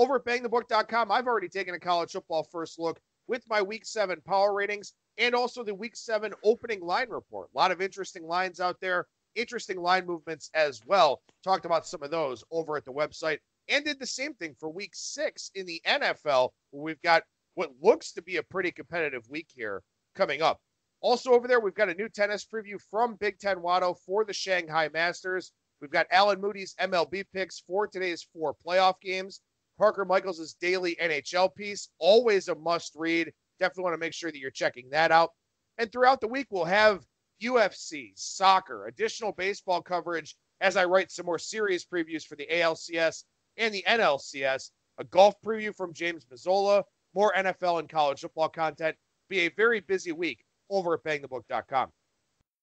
Over at bangthebook.com, I've already taken a college football first look with my week seven power ratings and also the week seven opening line report. A lot of interesting lines out there, interesting line movements as well. Talked about some of those over at the website and did the same thing for week six in the NFL, where we've got what looks to be a pretty competitive week here coming up. Also, over there, we've got a new tennis preview from Big Ten Wado for the Shanghai Masters. We've got Alan Moody's MLB picks for today's four playoff games. Parker Michaels' daily NHL piece, always a must read. Definitely want to make sure that you're checking that out. And throughout the week, we'll have UFC, soccer, additional baseball coverage as I write some more series previews for the ALCS and the NLCS, a golf preview from James Mazzola, more NFL and college football content. Be a very busy week over at bangthebook.com.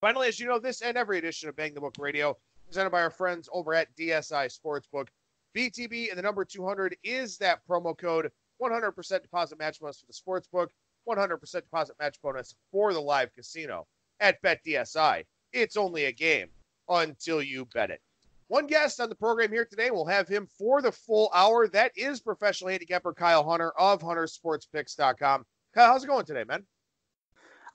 Finally, as you know, this and every edition of Bang the Book Radio presented by our friends over at DSI Sportsbook. BTB and the number 200 is that promo code 100% deposit match bonus for the sportsbook, 100% deposit match bonus for the live casino at BetDSI. It's only a game until you bet it. One guest on the program here today, we'll have him for the full hour. That is professional handicapper Kyle Hunter of HunterSportsPicks.com. Kyle, how's it going today, man?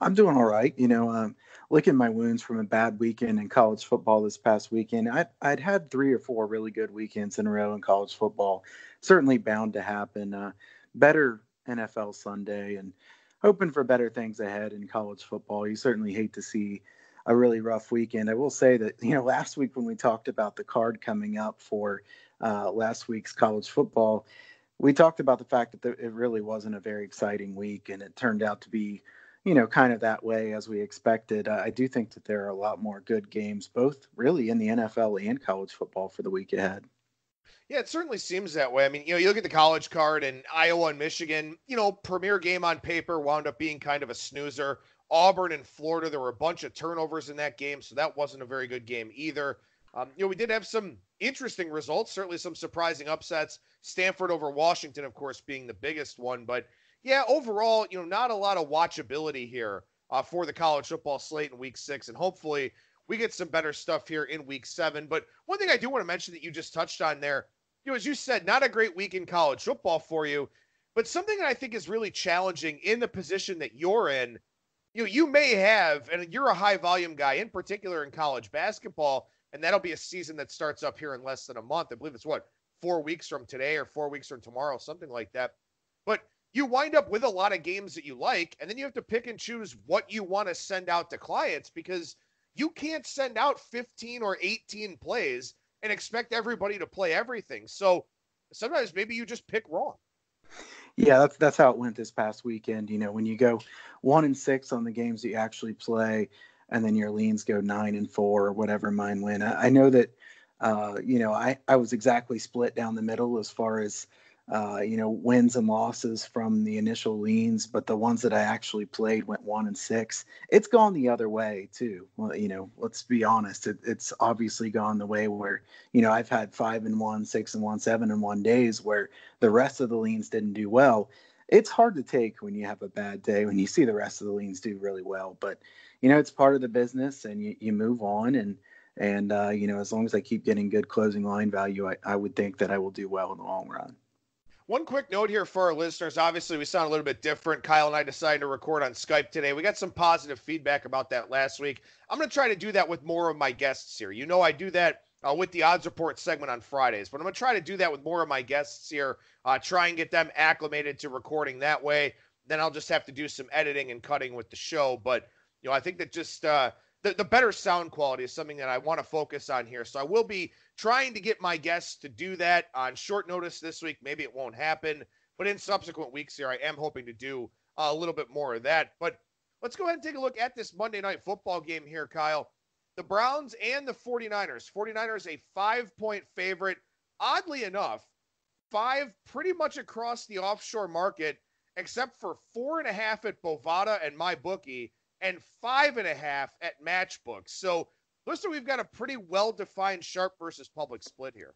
I'm doing all right. You know, um, licking my wounds from a bad weekend in college football this past weekend. I'd, I'd had three or four really good weekends in a row in college football. Certainly bound to happen. Uh, better NFL Sunday and hoping for better things ahead in college football. You certainly hate to see a really rough weekend. I will say that, you know, last week when we talked about the card coming up for uh, last week's college football, we talked about the fact that it really wasn't a very exciting week and it turned out to be you know, kind of that way as we expected. I do think that there are a lot more good games, both really in the NFL and college football for the week ahead. Yeah, it certainly seems that way. I mean, you know, you look at the college card and Iowa and Michigan, you know, premier game on paper wound up being kind of a snoozer. Auburn and Florida, there were a bunch of turnovers in that game, so that wasn't a very good game either. Um, you know, we did have some interesting results, certainly some surprising upsets. Stanford over Washington, of course, being the biggest one, but yeah, overall, you know, not a lot of watchability here uh, for the college football slate in week six. And hopefully we get some better stuff here in week seven. But one thing I do want to mention that you just touched on there, you know, as you said, not a great week in college football for you, but something that I think is really challenging in the position that you're in. You know, you may have, and you're a high volume guy, in particular in college basketball, and that'll be a season that starts up here in less than a month. I believe it's what, four weeks from today or four weeks from tomorrow, something like that. But you wind up with a lot of games that you like, and then you have to pick and choose what you want to send out to clients because you can't send out 15 or 18 plays and expect everybody to play everything. So sometimes maybe you just pick wrong. Yeah, that's that's how it went this past weekend. You know, when you go one and six on the games that you actually play, and then your leans go nine and four or whatever mine went. I, I know that uh, you know I I was exactly split down the middle as far as uh, you know, wins and losses from the initial leans, but the ones that I actually played went one and six. It's gone the other way too. Well, you know, let's be honest. It, it's obviously gone the way where, you know, I've had five and one, six and one, seven and one days where the rest of the leans didn't do well. It's hard to take when you have a bad day when you see the rest of the leans do really well, but you know, it's part of the business and you, you move on and, and, uh, you know, as long as I keep getting good closing line value, I, I would think that I will do well in the long run. One quick note here for our listeners. Obviously, we sound a little bit different. Kyle and I decided to record on Skype today. We got some positive feedback about that last week. I'm going to try to do that with more of my guests here. You know, I do that uh, with the odds report segment on Fridays, but I'm going to try to do that with more of my guests here, uh, try and get them acclimated to recording that way. Then I'll just have to do some editing and cutting with the show. But, you know, I think that just uh, the, the better sound quality is something that I want to focus on here. So I will be trying to get my guests to do that on short notice this week. Maybe it won't happen, but in subsequent weeks here, I am hoping to do a little bit more of that. But let's go ahead and take a look at this Monday night football game here, Kyle. The Browns and the 49ers. 49ers a five point favorite. Oddly enough, five pretty much across the offshore market, except for four and a half at Bovada and my bookie, and five and a half at Matchbook. So like we've got a pretty well defined sharp versus public split here.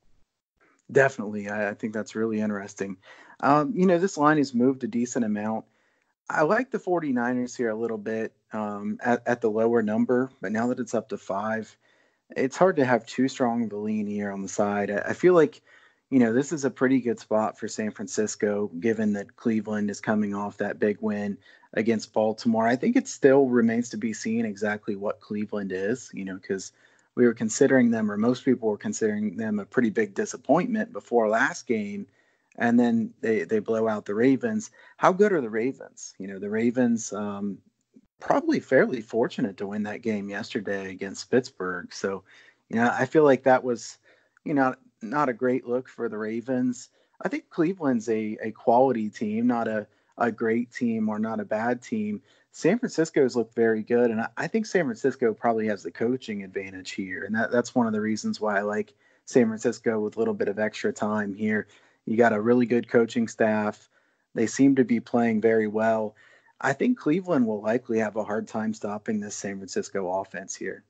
Definitely. I, I think that's really interesting. Um, you know, this line has moved a decent amount. I like the 49ers here a little bit um, at, at the lower number, but now that it's up to five, it's hard to have too strong of a lean here on the side. I, I feel like, you know, this is a pretty good spot for San Francisco, given that Cleveland is coming off that big win against Baltimore. I think it still remains to be seen exactly what Cleveland is, you know, because we were considering them, or most people were considering them, a pretty big disappointment before last game. And then they, they blow out the Ravens. How good are the Ravens? You know, the Ravens um, probably fairly fortunate to win that game yesterday against Pittsburgh. So, you know, I feel like that was, you know, not a great look for the Ravens. I think Cleveland's a, a quality team, not a, a great team or not a bad team. San Francisco's looked very good, and I, I think San Francisco probably has the coaching advantage here, and that, that's one of the reasons why I like San Francisco with a little bit of extra time here. You got a really good coaching staff. They seem to be playing very well. I think Cleveland will likely have a hard time stopping this San Francisco offense here.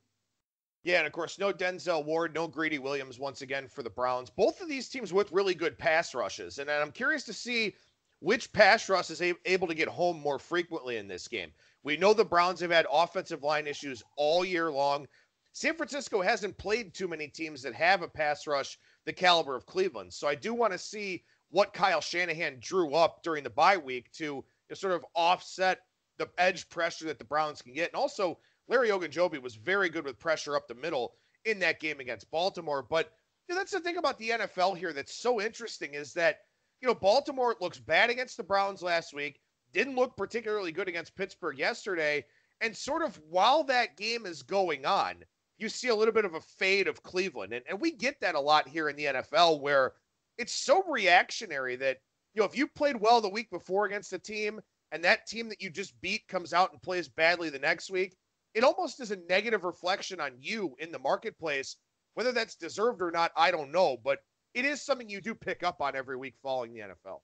Yeah, and of course, no Denzel Ward, no Greedy Williams once again for the Browns. Both of these teams with really good pass rushes. And I'm curious to see which pass rush is able to get home more frequently in this game. We know the Browns have had offensive line issues all year long. San Francisco hasn't played too many teams that have a pass rush the caliber of Cleveland. So I do want to see what Kyle Shanahan drew up during the bye week to, to sort of offset the edge pressure that the Browns can get. And also, Larry Ogunjobi was very good with pressure up the middle in that game against Baltimore. But you know, that's the thing about the NFL here that's so interesting is that, you know, Baltimore looks bad against the Browns last week, didn't look particularly good against Pittsburgh yesterday. And sort of while that game is going on, you see a little bit of a fade of Cleveland. And, and we get that a lot here in the NFL where it's so reactionary that, you know, if you played well the week before against a team and that team that you just beat comes out and plays badly the next week, it almost is a negative reflection on you in the marketplace. Whether that's deserved or not, I don't know, but it is something you do pick up on every week following the NFL.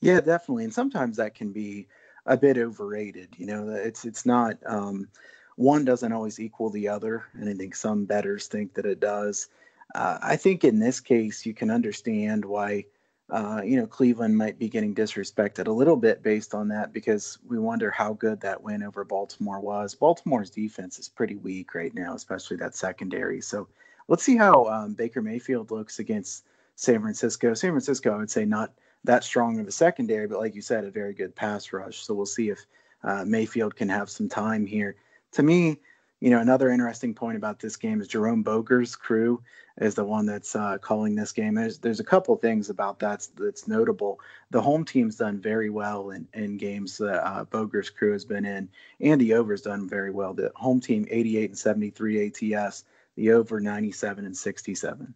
Yeah, definitely, and sometimes that can be a bit overrated. You know, it's it's not um, one doesn't always equal the other, and I think some bettors think that it does. Uh, I think in this case, you can understand why uh, you know, Cleveland might be getting disrespected a little bit based on that because we wonder how good that win over Baltimore was. Baltimore's defense is pretty weak right now, especially that secondary. So let's see how um, Baker Mayfield looks against San Francisco. San Francisco, I would say, not that strong of a secondary, but like you said, a very good pass rush. So we'll see if uh, Mayfield can have some time here. To me, you know, another interesting point about this game is Jerome Boger's crew is the one that's uh, calling this game. There's there's a couple things about that that's notable. The home team's done very well in, in games that uh, Boger's crew has been in. Andy Over's done very well. The home team 88 and 73 ATS, the over 97 and 67.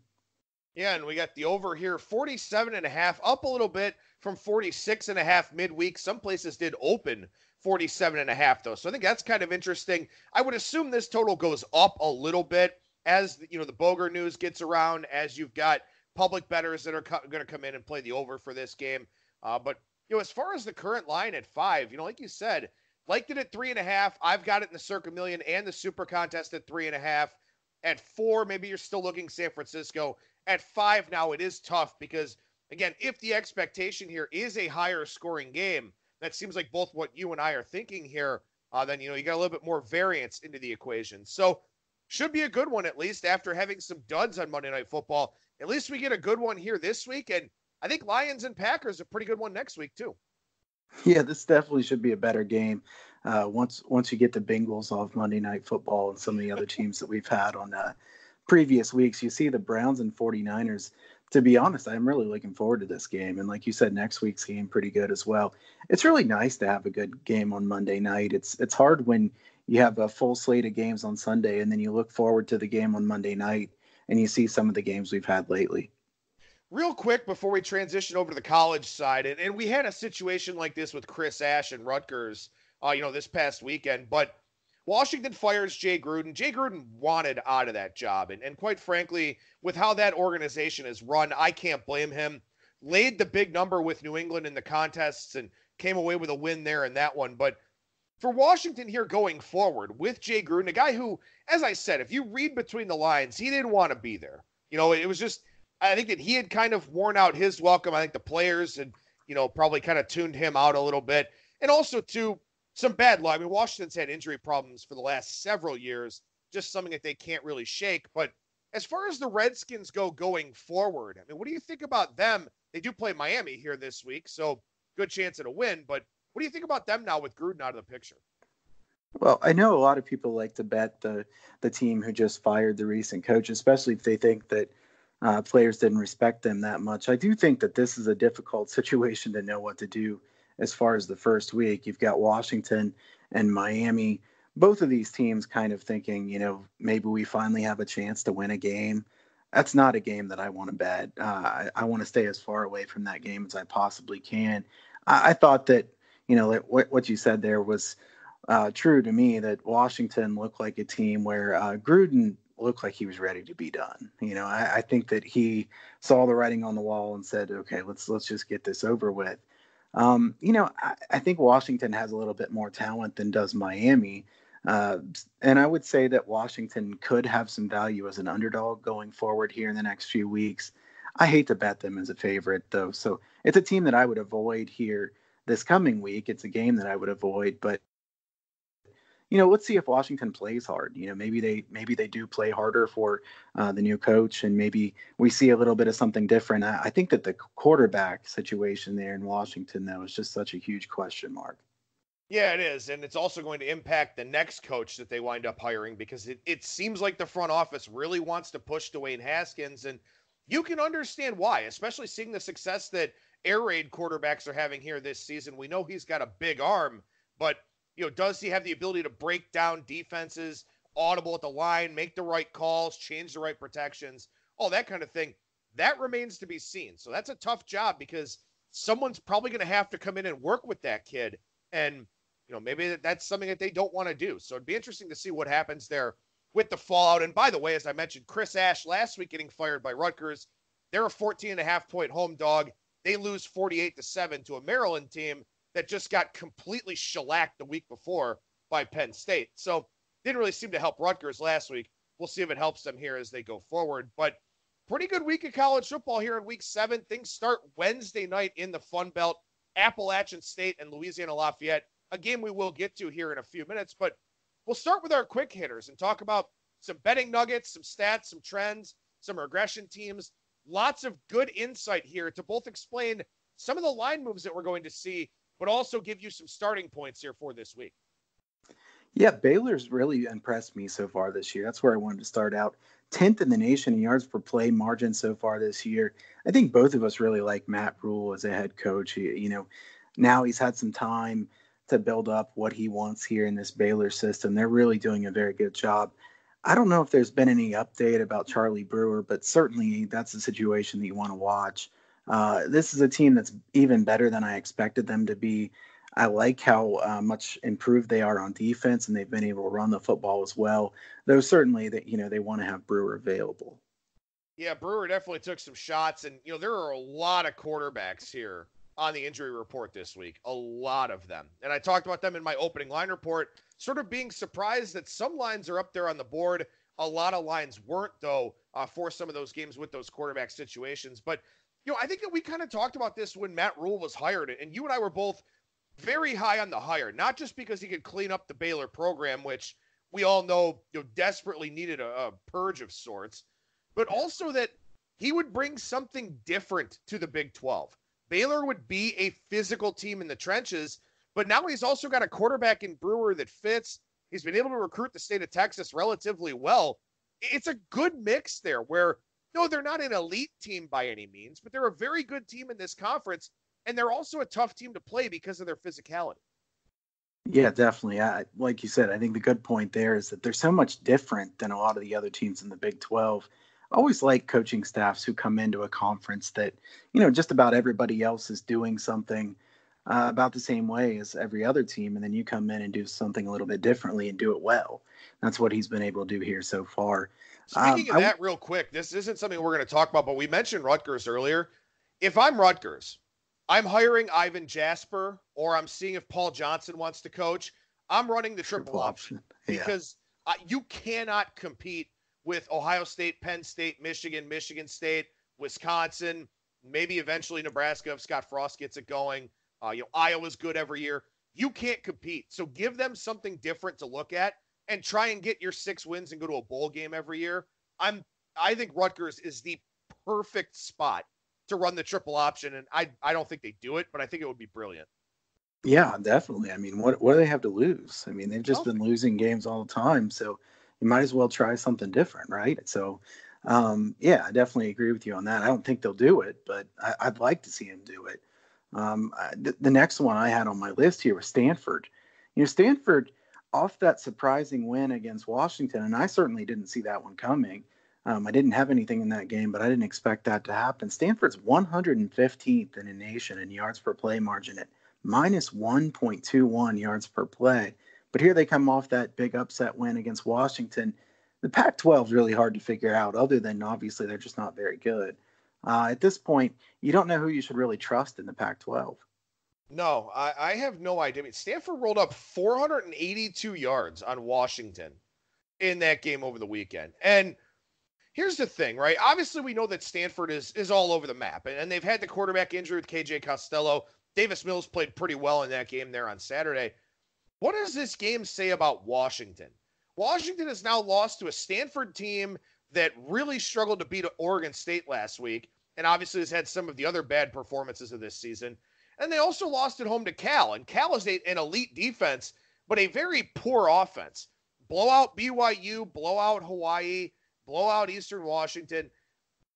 Yeah, and we got the over here 47 and a half, up a little bit from 46 and a half midweek. Some places did open 47 and a half though. So I think that's kind of interesting. I would assume this total goes up a little bit as you know the Boger news gets around, as you've got public bettors that are co- going to come in and play the over for this game. Uh, but you know, as far as the current line at five, you know, like you said, liked it at three and a half. I've got it in the Circa Million and the Super Contest at three and a half. At four, maybe you're still looking San Francisco. At five now, it is tough because again, if the expectation here is a higher scoring game, that seems like both what you and I are thinking here. Uh, then you know you got a little bit more variance into the equation. So should be a good one at least after having some duds on Monday Night Football. At least we get a good one here this week, and I think Lions and Packers a pretty good one next week too. Yeah, this definitely should be a better game. Uh, once once you get the Bengals off Monday Night Football and some of the other teams that we've had on uh, previous weeks, you see the Browns and 49ers to be honest, I'm really looking forward to this game. And like you said, next week's game pretty good as well. It's really nice to have a good game on Monday night. It's it's hard when you have a full slate of games on Sunday and then you look forward to the game on Monday night and you see some of the games we've had lately. Real quick before we transition over to the college side, and, and we had a situation like this with Chris Ash and Rutgers, uh, you know, this past weekend, but Washington fires Jay Gruden. Jay Gruden wanted out of that job. And, and quite frankly, with how that organization is run, I can't blame him. Laid the big number with New England in the contests and came away with a win there in that one. But for Washington here going forward with Jay Gruden, a guy who, as I said, if you read between the lines, he didn't want to be there. You know, it was just, I think that he had kind of worn out his welcome. I think the players had, you know, probably kind of tuned him out a little bit. And also, too, some bad luck. I mean, Washington's had injury problems for the last several years, just something that they can't really shake. But as far as the Redskins go going forward, I mean, what do you think about them? They do play Miami here this week, so good chance at a win. But what do you think about them now with Gruden out of the picture? Well, I know a lot of people like to bet the the team who just fired the recent coach, especially if they think that uh, players didn't respect them that much. I do think that this is a difficult situation to know what to do as far as the first week. You've got Washington and Miami, both of these teams kind of thinking, you know, maybe we finally have a chance to win a game. That's not a game that I want to bet. Uh, I, I want to stay as far away from that game as I possibly can. I, I thought that, you know, what, what you said there was uh, true to me that Washington looked like a team where uh, Gruden looked like he was ready to be done. You know, I, I, think that he saw the writing on the wall and said, "Okay, let's let's just get this over with." Um, you know, I, I, think Washington has a little bit more talent than does Miami, uh, and I would say that Washington could have some value as an underdog going forward here in the next few weeks. I hate to bet them as a favorite though, so it's a team that I would avoid here this coming week. It's a game that I would avoid, but you know, let's see if Washington plays hard. You know, maybe they maybe they do play harder for uh, the new coach, and maybe we see a little bit of something different. I, I think that the quarterback situation there in Washington, though, is just such a huge question mark. Yeah, it is. And it's also going to impact the next coach that they wind up hiring because it, it seems like the front office really wants to push Dwayne Haskins. And you can understand why, especially seeing the success that air raid quarterbacks are having here this season. We know he's got a big arm, but you know, does he have the ability to break down defenses, audible at the line, make the right calls, change the right protections, all that kind of thing? That remains to be seen. So that's a tough job because someone's probably going to have to come in and work with that kid. And, you know, maybe that's something that they don't want to do. So it'd be interesting to see what happens there with the fallout. And by the way, as I mentioned, Chris Ash last week getting fired by Rutgers. They're a 14 and a half point home dog. They lose 48 to 7 to a Maryland team that just got completely shellacked the week before by Penn State. So didn't really seem to help Rutgers last week. We'll see if it helps them here as they go forward. But pretty good week of college football here in week seven. Things start Wednesday night in the Fun Belt, Appalachian State and Louisiana Lafayette, a game we will get to here in a few minutes. But we'll start with our quick hitters and talk about some betting nuggets, some stats, some trends, some regression teams. Lots of good insight here to both explain some of the line moves that we're going to see but also give you some starting points here for this week. Yeah, Baylor's really impressed me so far this year. That's where I wanted to start out. 10th in the nation in yards per play margin so far this year. I think both of us really like Matt Rhule as a head coach. He, you know, now he's had some time to build up what he wants here in this Baylor system. They're really doing a very good job. I don't know if there's been any update about Charlie Brewer, but certainly that's a situation that you want to watch. Uh, this is a team that's even better than I expected them to be. I like how uh, much improved they are on defense, and they've been able to run the football as well. Though certainly that you know they want to have Brewer available. Yeah, Brewer definitely took some shots, and you know there are a lot of quarterbacks here on the injury report this week. A lot of them, and I talked about them in my opening line report. Sort of being surprised that some lines are up there on the board. A lot of lines weren't though uh, for some of those games with those quarterback situations, but you know, I think that we kind of talked about this when Matt Rhule was hired, and you and I were both very high on the hire, not just because he could clean up the Baylor program, which we all know, you know desperately needed a, a purge of sorts, but also that he would bring something different to the Big 12. Baylor would be a physical team in the trenches, but now he's also got a quarterback in Brewer that fits. He's been able to recruit the state of Texas relatively well. It's a good mix there where no, they're not an elite team by any means, but they're a very good team in this conference, and they're also a tough team to play because of their physicality. Yeah, definitely. I, like you said, I think the good point there is that they're so much different than a lot of the other teams in the Big 12. I always like coaching staffs who come into a conference that, you know, just about everybody else is doing something uh, about the same way as every other team. And then you come in and do something a little bit differently and do it well. That's what he's been able to do here so far. Speaking um, of that, real quick, this isn't something we're going to talk about, but we mentioned Rutgers earlier. If I'm Rutgers, I'm hiring Ivin Jasper, or I'm seeing if Paul Johnson wants to coach. I'm running the triple, triple option, option. Yeah. because uh, you cannot compete with Ohio State, Penn State, Michigan, Michigan State, Wisconsin, maybe eventually Nebraska if Scott Frost gets it going. Uh, you know, Iowa's good every year. You can't compete. So give them something different to look at and try and get your six wins and go to a bowl game every year. I'm I think Rutgers is the perfect spot to run the triple option, and I I don't think they do it, but I think it would be brilliant. Yeah, definitely. I mean, what what do they have to lose? I mean, they've just been losing games all the time, so you might as well try something different, right? So, um, yeah, I definitely agree with you on that. I don't think they'll do it, but I, would like to see them do it. Um, I, the, the next one I had on my list here was Stanford. You know, Stanford off that surprising win against Washington, and I certainly didn't see that one coming. Um, I didn't have anything in that game, but I didn't expect that to happen. Stanford's 115th in the nation in yards per play margin at minus 1.21 yards per play. But here they come off that big upset win against Washington. The Pac 12 is really hard to figure out, other than obviously they're just not very good. Uh, at this point, you don't know who you should really trust in the Pac 12. No, I, I, have no idea. I mean, Stanford rolled up 482 yards on Washington in that game over the weekend. And here's the thing, right? Obviously, we know that Stanford is is all over the map, and, and they've had the quarterback injury with KJ Costello. Davis Mills played pretty well in that game there on Saturday. What does this game say about Washington? Washington has now lost to a Stanford team that really struggled to beat Oregon State last week, and obviously has had some of the other bad performances of this season. And they also lost at home to Cal, and Cal is a, an elite defense, but a very poor offense. Blowout BYU, blowout Hawaii, blowout Eastern Washington.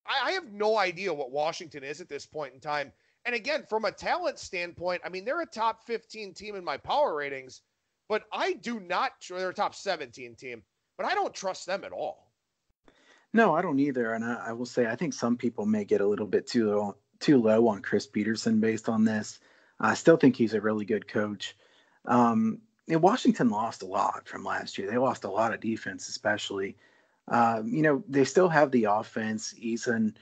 I, I have no idea what Washington is at this point in time. And again, from a talent standpoint, I mean, they're a top 15 team in my power ratings, but I do not, they're a top 17 team, but I don't trust them at all. No, I don't either. And I, I, will say, I think some people may get a little bit too too low on Chris Petersen based on this. I still think he's a really good coach. Um, Washington lost a lot from last year. They lost a lot of defense, especially. Uh, you know, they still have the offense. Eason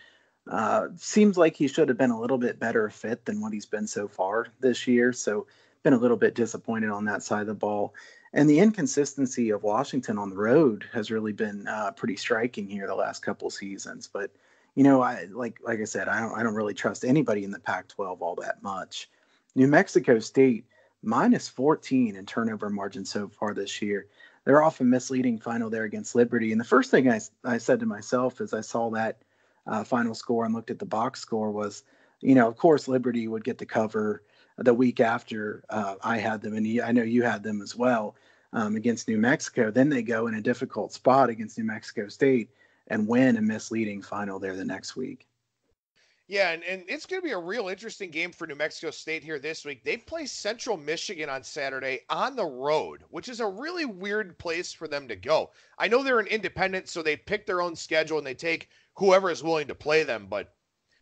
uh, seems like he should have been a little bit better fit than what he's been so far this year. So, been a little bit disappointed on that side of the ball. And the inconsistency of Washington on the road has really been uh, pretty striking here the last couple seasons. But you know, I like like I said, I don't I don't really trust anybody in the Pac-12 all that much. New Mexico State minus 14 in turnover margin so far this year. They're off a misleading final there against Liberty. And the first thing I, I said to myself as I saw that uh, final score and looked at the box score was, you know, of course Liberty would get the cover the week after uh, I had them, and I know you had them as well um, against New Mexico. Then they go in a difficult spot against New Mexico State and win a misleading final there the next week. Yeah, and, and it's going to be a real interesting game for New Mexico State here this week. They play Central Michigan on Saturday on the road, which is a really weird place for them to go. I know they're an independent, so they pick their own schedule and they take whoever is willing to play them, but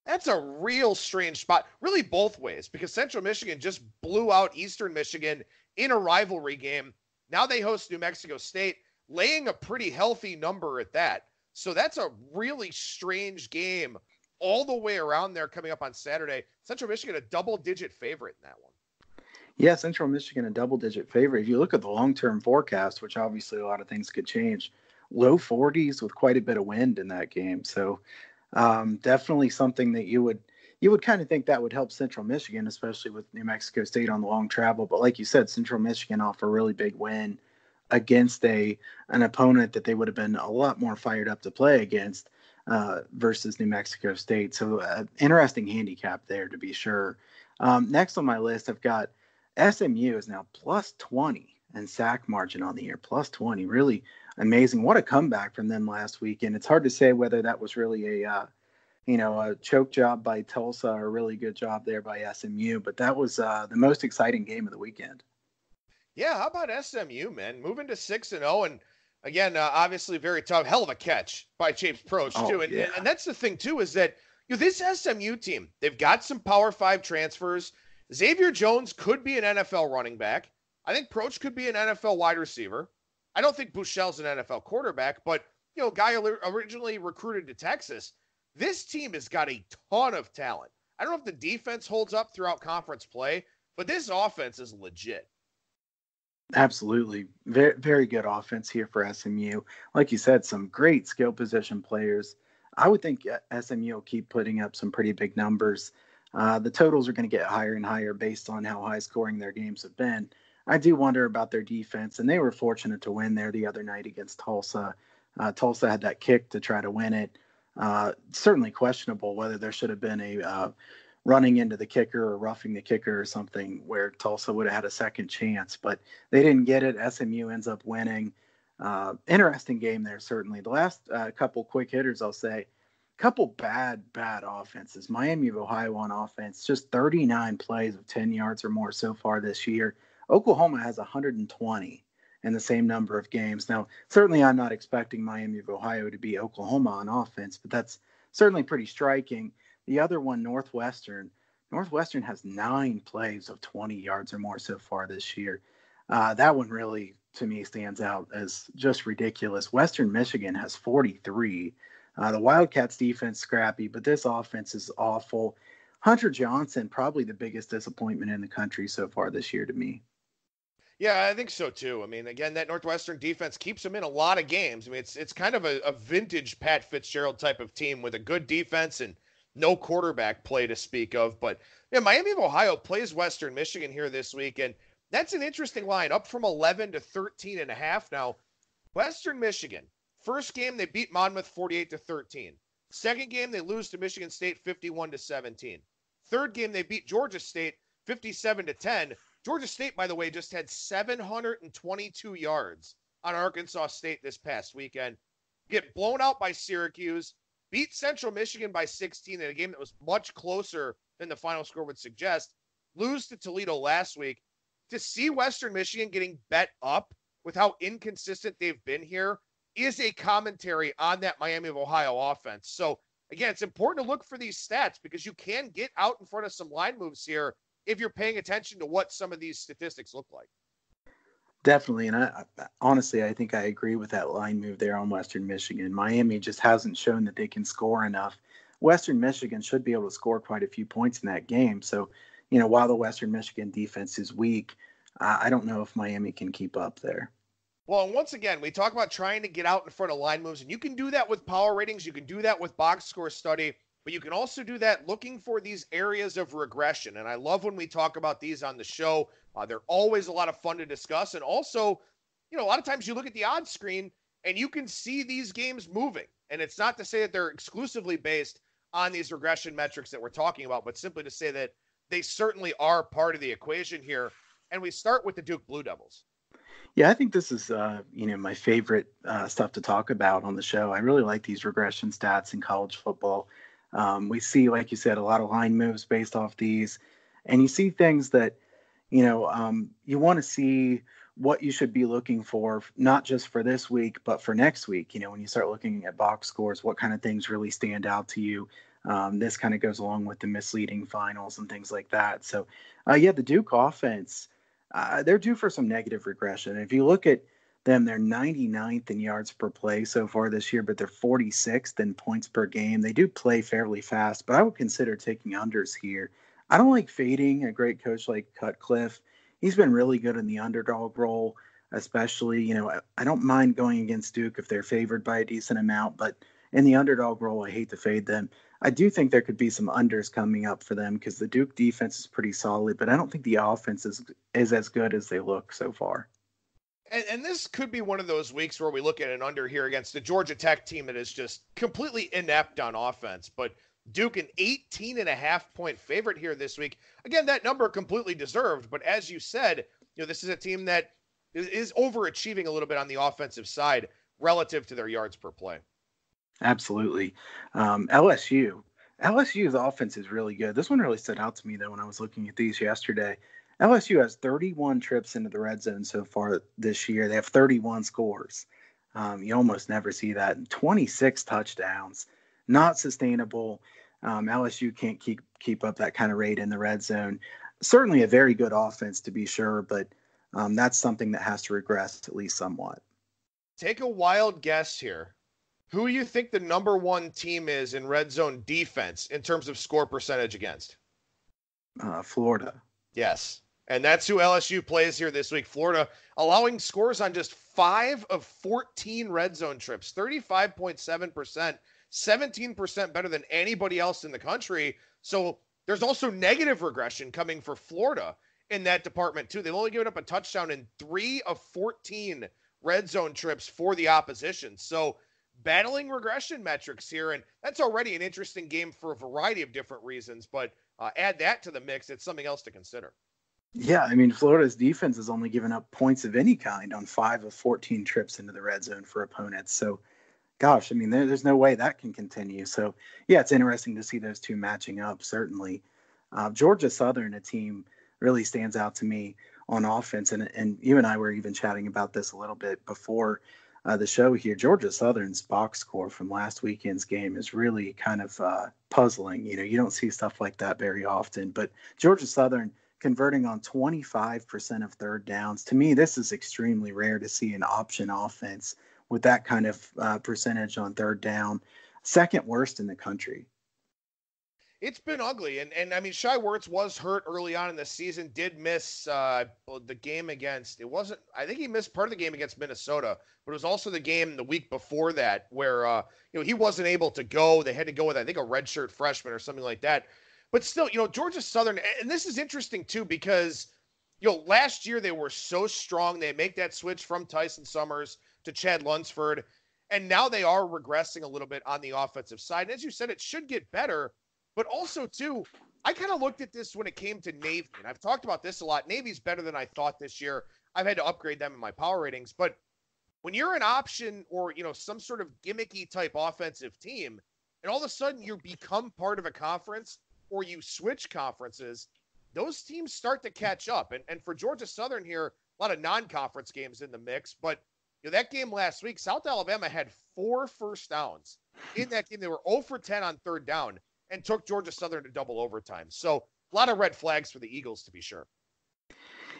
that's a real strange spot, really both ways, because Central Michigan just blew out Eastern Michigan in a rivalry game. Now they host New Mexico State, laying a pretty healthy number at that. So that's a really strange game all the way around there coming up on Saturday. Central Michigan, a double digit favorite in that one. Yeah, Central Michigan, a double digit favorite. If you look at the long term forecast, which obviously a lot of things could change, low 40s with quite a bit of wind in that game. So um, definitely something that you would you would kind of think that would help Central Michigan, especially with New Mexico State on the long travel. But like you said, Central Michigan off a really big win against a an opponent that they would have been a lot more fired up to play against uh, versus New Mexico State. So uh, interesting handicap there to be sure. Um, next on my list, I've got SMU is now plus 20 and sack margin on the year, plus 20. Really amazing. What a comeback from them last week. And it's hard to say whether that was really a, uh, you know, a choke job by Tulsa or a really good job there by SMU. But that was uh, the most exciting game of the weekend. Yeah, how about SMU, man? Moving to 6 and 0 and again, uh, obviously very tough. Hell of a catch by James Proche oh, too. And, yeah. and that's the thing, too, is that you know, this SMU team, they've got some Power Five transfers. Xavier Jones could be an NFL running back. I think Proche could be an NFL wide receiver. I don't think Buechele's an NFL quarterback, but you know, guy originally recruited to Texas. This team has got a ton of talent. I don't know if the defense holds up throughout conference play, but this offense is legit. Absolutely. Very, very good offense here for SMU. Like you said, some great skill position players. I would think uh, SMU will keep putting up some pretty big numbers. Uh, the totals are going to get higher and higher based on how high scoring their games have been. I do wonder about their defense, and they were fortunate to win there the other night against Tulsa. Uh, Tulsa had that kick to try to win it. Uh, certainly questionable whether there should have been a uh, running into the kicker or roughing the kicker or something where Tulsa would have had a second chance, but they didn't get it. SMU ends up winning. Uh, interesting game there, certainly. The last uh, couple quick hitters, I'll say, couple bad, bad offenses. Miami of Ohio on offense, just 39 plays of 10 yards or more so far this year. Oklahoma has 120 in the same number of games. Now, certainly I'm not expecting Miami of Ohio to be Oklahoma on offense, but that's certainly pretty striking. The other one, Northwestern. Northwestern has nine plays of 20 yards or more so far this year. Uh, that one really, to me, stands out as just ridiculous. Western Michigan has 43. Uh, the Wildcats defense scrappy, but this offense is awful. Hunter Johnson, probably the biggest disappointment in the country so far this year to me. Yeah, I think so too. I mean, again, that Northwestern defense keeps them in a lot of games. I mean, it's it's kind of a, a vintage Pat Fitzgerald type of team with a good defense and no quarterback play to speak of. But yeah, Miami of Ohio plays Western Michigan here this week, and that's an interesting line, up from 11 to 13 and a half now. Western Michigan, first game they beat Monmouth 48 to 13. Second game they lose to Michigan State 51 to 17. Third game they beat Georgia State 57 to 10. Georgia State, by the way, just had 722 yards on Arkansas State this past weekend. Get blown out by Syracuse, beat Central Michigan by 16 in a game that was much closer than the final score would suggest, lose to Toledo last week. To see Western Michigan getting bet up with how inconsistent they've been here is a commentary on that Miami of Ohio offense. So, again, it's important to look for these stats because you can get out in front of some line moves here if you're paying attention to what some of these statistics look like. Definitely, and I, I, honestly, I think I agree with that line move there on Western Michigan. Miami just hasn't shown that they can score enough. Western Michigan should be able to score quite a few points in that game. So, you know, while the Western Michigan defense is weak, I don't know if Miami can keep up there. Well, and once again, we talk about trying to get out in front of line moves, and you can do that with power ratings. You can do that with box score study, but you can also do that looking for these areas of regression. And I love when we talk about these on the show. Uh, they're always a lot of fun to discuss. And also, you know, a lot of times you look at the odds screen and you can see these games moving. And it's not to say that they're exclusively based on these regression metrics that we're talking about, but simply to say that they certainly are part of the equation here. And we start with the Duke Blue Devils. Yeah, I think this is, uh, you know, my favorite uh, stuff to talk about on the show. I really like these regression stats in college football. Um, we see, like you said, a lot of line moves based off these, and you see things that you know, um, you want to see what you should be looking for, not just for this week, but for next week. You know, when you start looking at box scores, what kind of things really stand out to you? Um, this kind of goes along with the misleading finals and things like that. So, uh, yeah, the Duke offense, uh, they're due for some negative regression. If you look at them, they're 99th in yards per play so far this year, but they're 46th in points per game. They do play fairly fast, but I would consider taking unders here. I don't like fading a great coach like Cutcliffe. He's been really good in the underdog role, especially. You know, I don't mind going against Duke if they're favored by a decent amount, but in the underdog role, I hate to fade them. I do think there could be some unders coming up for them because the Duke defense is pretty solid, but I don't think the offense is is as good as they look so far. And, and, this could be one of those weeks where we look at an under here against the Georgia Tech team that is just completely inept on offense. But Duke an 18 and a half point favorite here this week. Again, that number completely deserved, but as you said, you know, this is a team that is overachieving a little bit on the offensive side relative to their yards per play. Absolutely. Um, LSU. LSU's offense is really good. This one really stood out to me though when I was looking at these yesterday. LSU has 31 trips into the red zone so far this year. They have 31 scores. Um, you almost never see that. 26 touchdowns. Not sustainable. Um, LSU can't keep keep up that kind of rate in the red zone. Certainly a very good offense to be sure, but um, that's something that has to regress at least somewhat. Take a wild guess here. Who do you think the number one team is in red zone defense in terms of score percentage against? Uh, Florida. Yes. And that's who LSU plays here this week. Florida allowing scores on just five of 14 red zone trips, 35.7%. 17% better than anybody else in the country. So there's also negative regression coming for Florida in that department, too. They've only given up a touchdown in three of 14 red zone trips for the opposition. So battling regression metrics here. And that's already an interesting game for a variety of different reasons. But uh, add that to the mix, it's something else to consider. Yeah, I mean, Florida's defense has only given up points of any kind on five of 14 trips into the red zone for opponents. So, gosh, I mean, there, there's no way that can continue. So, yeah, it's interesting to see those two matching up, certainly. Uh, Georgia Southern, a team, really stands out to me on offense. And, and you and I were even chatting about this a little bit before uh, the show here. Georgia Southern's box score from last weekend's game is really kind of uh, puzzling. You know, you don't see stuff like that very often, but Georgia Southern converting on 25% of third downs. To me, this is extremely rare to see an option offense with that kind of uh, percentage on third down. Second worst in the country it's been ugly. And and I mean, Shai Werts was hurt early on in the season, did miss uh, the game against. It wasn't. I think he missed part of the game against Minnesota, but it was also the game the week before that where uh, you know he wasn't able to go. They had to go with I think a redshirt freshman or something like that. But still, you know, Georgia Southern, and this is interesting too because you know last year they were so strong. They make that switch from Tyson Summers to Chad Lunsford. And now they are regressing a little bit on the offensive side. And as you said, it should get better but also, too, I kind of looked at this when it came to Navy, and I've talked about this a lot. Navy's better than I thought this year. I've had to upgrade them in my power ratings, but when you're an option or you know some sort of gimmicky type offensive team, and all of a sudden you become part of a conference or you switch conferences, those teams start to catch up. And and for Georgia Southern here, a lot of non-conference games in the mix, but you know, that game last week, South Alabama had four first downs in that game. They were 0 for 10 on third down and took Georgia Southern to double overtime. So a lot of red flags for the Eagles to be sure.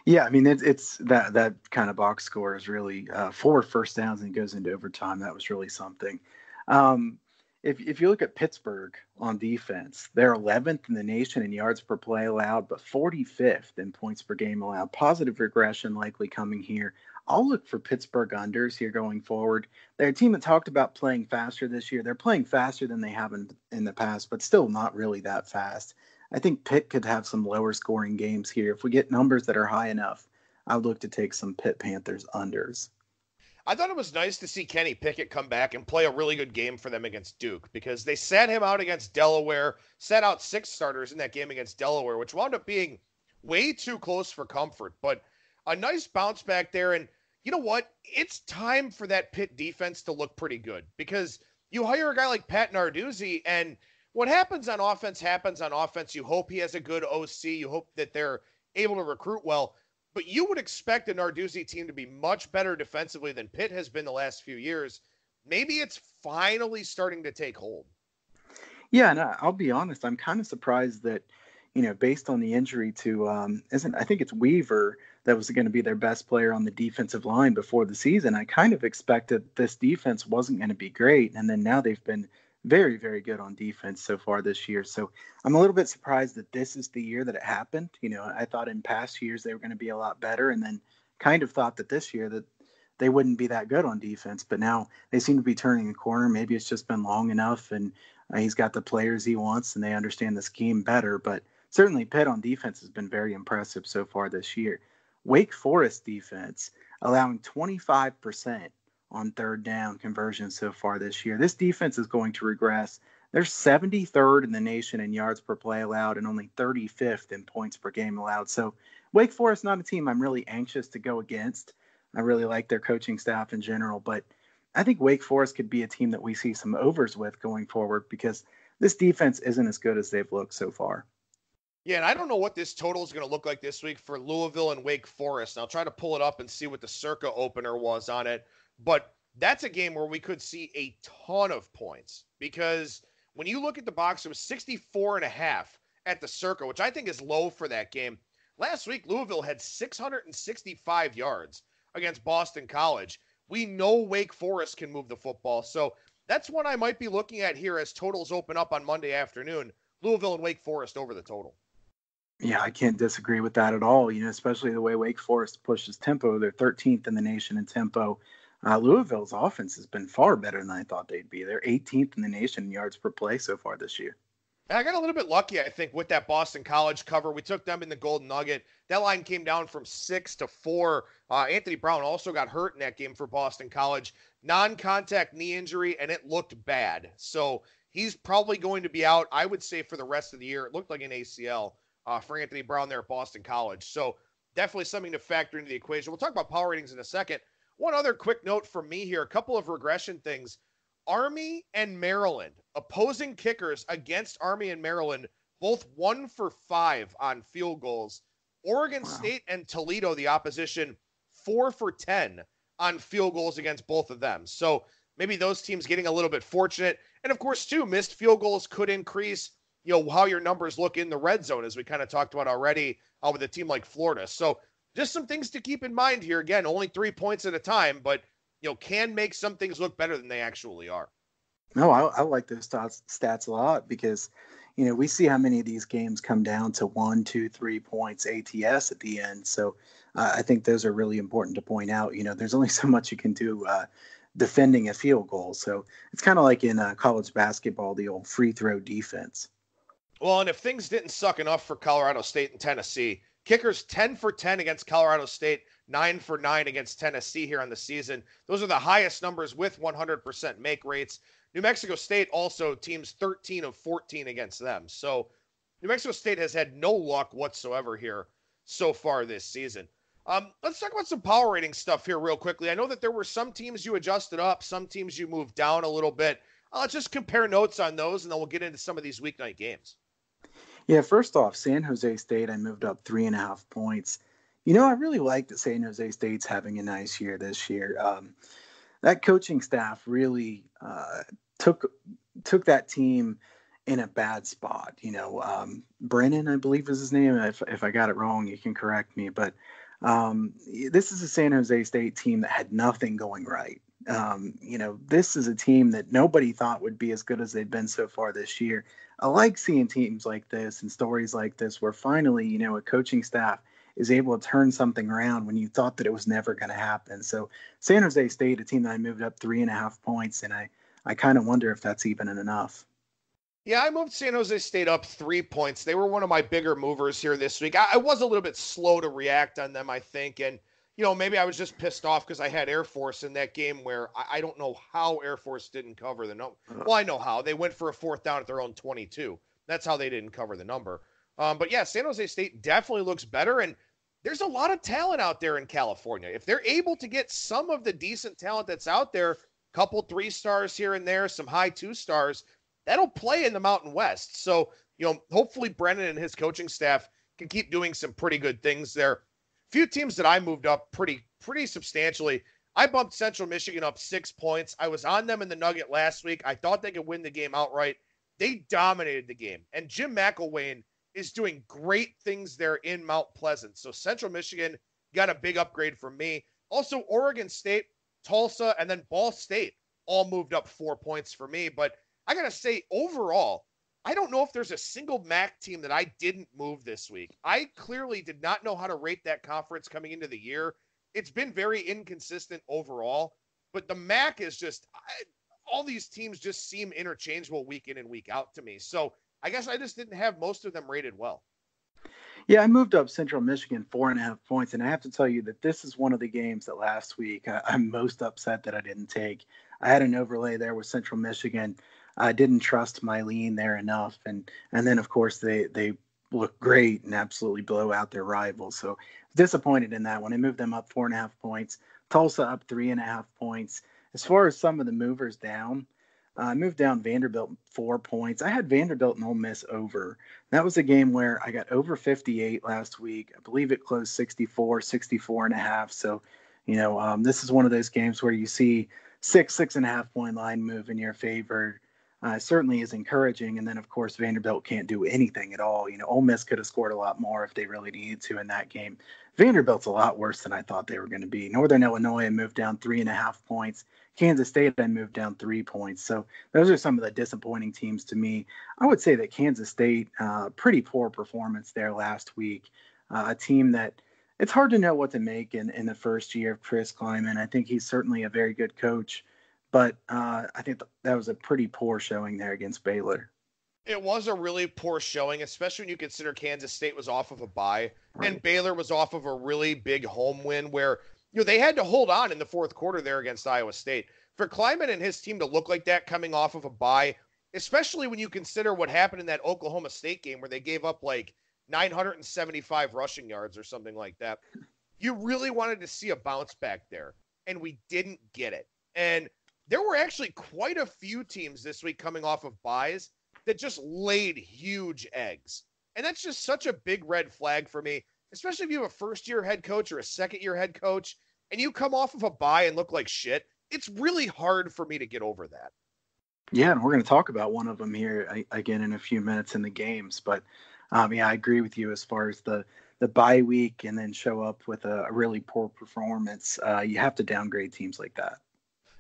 Yeah, I mean it's, it's that that kind of box score is really uh, four first downs and goes into overtime. That was really something. Um, if if you look at Pittsburgh on defense, they're 11th in the nation in yards per play allowed, but 45th in points per game allowed. Positive regression likely coming here. I'll look for Pittsburgh unders here going forward. They're a team that talked about playing faster this year. They're playing faster than they have in, in the past, but still not really that fast. I think Pitt could have some lower scoring games here. If we get numbers that are high enough, I would look to take some Pitt Panthers unders. I thought it was nice to see Kenny Pickett come back and play a really good game for them against Duke because they sat him out against Delaware, set out six starters in that game against Delaware, which wound up being way too close for comfort. But a nice bounce back there. And you know what? It's time for that Pitt defense to look pretty good because you hire a guy like Pat Narduzzi, and what happens on offense happens on offense. You hope he has a good OC. You hope that they're able to recruit well. But you would expect a Narduzzi team to be much better defensively than Pitt has been the last few years. Maybe it's finally starting to take hold. Yeah, and I'll be honest, I'm kind of surprised that, you know, based on the injury to um, isn't I think it's Weaver that was going to be their best player on the defensive line before the season. I kind of expected this defense wasn't going to be great, and then now they've been very, very good on defense so far this year. So I'm a little bit surprised that this is the year that it happened. You know, I thought in past years they were going to be a lot better, and then kind of thought that this year that they wouldn't be that good on defense. But now they seem to be turning a corner. Maybe it's just been long enough, and uh, he's got the players he wants, and they understand the scheme better. But certainly, Pitt on defense has been very impressive so far this year. Wake Forest defense allowing 25% on third down conversion so far this year. This defense is going to regress. They're 73rd in the nation in yards per play allowed and only 35th in points per game allowed. So Wake Forest not a team I'm really anxious to go against. I really like their coaching staff in general, but I think Wake Forest could be a team that we see some overs with going forward because this defense isn't as good as they've looked so far. Yeah, and I don't know what this total is going to look like this week for Louisville and Wake Forest. And I'll try to pull it up and see what the Circa opener was on it. But that's a game where we could see a ton of points because when you look at the box, it was 64 and a half at the Circa, which I think is low for that game. Last week, Louisville had 665 yards against Boston College. We know Wake Forest can move the football. So that's one I might be looking at here as totals open up on Monday afternoon. Louisville and Wake Forest over the total. Yeah, I can't disagree with that at all. You know, especially the way Wake Forest pushes tempo. They're 13th in the nation in tempo. Uh, Louisville's offense has been far better than I thought they'd be. They're 18th in the nation in yards per play so far this year. I got a little bit lucky, I think, with that Boston College cover. We took them in the Golden Nugget. That line came down from six to four. Uh, Anthony Brown also got hurt in that game for Boston College. Non contact knee injury, and it looked bad. So he's probably going to be out, I would say, for the rest of the year. It looked like an ACL uh, for Anthony Brown there at Boston College. So definitely something to factor into the equation. We'll talk about power ratings in a second. One other quick note from me here a couple of regression things. Army and Maryland, opposing kickers against Army and Maryland, both one for five on field goals. Oregon wow. State and Toledo, the opposition, four for 10 on field goals against both of them. So maybe those teams getting a little bit fortunate. And of course, too, missed field goals could increase, you know, how your numbers look in the red zone, as we kind of talked about already uh, with a team like Florida. So just some things to keep in mind here. Again, only three points at a time, but you know, can make some things look better than they actually are. No, I, I like those stats, stats a lot because, you know, we see how many of these games come down to one, two, three points ATS at the end. So uh, I think those are really important to point out. You know, there's only so much you can do uh, defending a field goal. So it's kind of like in uh, college basketball, the old free throw defense. Well, and if things didn't suck enough for Colorado State and Tennessee, kickers 10 for 10 against Colorado State, 9 for 9 against Tennessee here on the season. Those are the highest numbers with 100% make rates. New Mexico State also teams 13 of 14 against them. So New Mexico State has had no luck whatsoever here so far this season. Um, let's talk about some power rating stuff here real quickly. I know that there were some teams you adjusted up, some teams you moved down a little bit. Uh, let's just compare notes on those, and then we'll get into some of these weeknight games. Yeah, first off, San Jose State, I moved up three and a half points. You know, I really like that San Jose State's having a nice year this year. Um, that coaching staff really uh, took took that team in a bad spot. You know, um, Brennan, I believe is his name. If if I got it wrong, you can correct me. But um, this is a San Jose State team that had nothing going right. Um, you know, this is a team that nobody thought would be as good as they've been so far this year. I like seeing teams like this and stories like this where finally, you know, a coaching staff is able to turn something around when you thought that it was never going to happen. So San Jose State, a team that I moved up three and a half points, and I I kind of wonder if that's even enough. Yeah, I moved San Jose State up three points. They were one of my bigger movers here this week. I, I was a little bit slow to react on them, I think, and you know maybe I was just pissed off because I had Air Force in that game where I, I don't know how Air Force didn't cover the number. Well, I know how they went for a fourth down at their own 22. That's how they didn't cover the number. Um, but yeah, San Jose State definitely looks better, and there's a lot of talent out there in California. If they're able to get some of the decent talent that's out there, couple three stars here and there, some high two stars, that'll play in the Mountain West. So, you know, hopefully Brennan and his coaching staff can keep doing some pretty good things there. Few teams that I moved up pretty pretty substantially. I bumped Central Michigan up six points. I was on them in the Nugget last week. I thought they could win the game outright. They dominated the game, and Jim McElwain is doing great things there in Mount Pleasant. So Central Michigan got a big upgrade from me. Also, Oregon State, Tulsa, and then Ball State all moved up four points for me. But I got to say, overall, I don't know if there's a single MAC team that I didn't move this week. I clearly did not know how to rate that conference coming into the year. It's been very inconsistent overall, but the MAC is just I, all these teams just seem interchangeable week in and week out to me. So I guess I just didn't have most of them rated well. Yeah, I moved up Central Michigan four and a half points, and I have to tell you that this is one of the games that last week I, am most upset that I didn't take. I had an overlay there with Central Michigan. I didn't trust my lean there enough, and and then of course they they look great and absolutely blow out their rivals. So disappointed in that one. I moved them up four and a half points. Tulsa up three and a half points. As far as some of the movers down, uh, I moved down Vanderbilt four points. I had Vanderbilt and Ole Miss over. That was a game where I got over 58 last week. I believe it closed 64, 64 and a half. So, you know, um, this is one of those games where you see six, six and a half point line move in your favor. Uh, certainly is encouraging. And then, of course, Vanderbilt can't do anything at all. You know, Ole Miss could have scored a lot more if they really needed to in that game. Vanderbilt's a lot worse than I thought they were going to be. Northern Illinois moved down three and a half points. Kansas State I moved down three points. So those are some of the disappointing teams to me. I would say that Kansas State, uh, pretty poor performance there last week. Uh, a team that it's hard to know what to make in, in the first year of Chris Klieman. I think he's certainly a very good coach, but uh, I think that was a pretty poor showing there against Baylor. It was a really poor showing, especially when you consider Kansas State was off of a bye and Baylor was off of a really big home win where you know they had to hold on in the fourth quarter there against Iowa State. For Klieman and his team to look like that coming off of a bye, especially when you consider what happened in that Oklahoma State game where they gave up like 975 rushing yards or something like that. You really wanted to see a bounce back there, and we didn't get it. And there were actually quite a few teams this week coming off of byes that just laid huge eggs. And that's just such a big red flag for me, especially if you have a first year head coach or a second year head coach and you come off of a bye and look like shit. It's really hard for me to get over that. Yeah, and we're going to talk about one of them here again in a few minutes in the games. But um, yeah, I agree with you as far as the the bye week and then show up with a, really poor performance. Uh, you have to downgrade teams like that.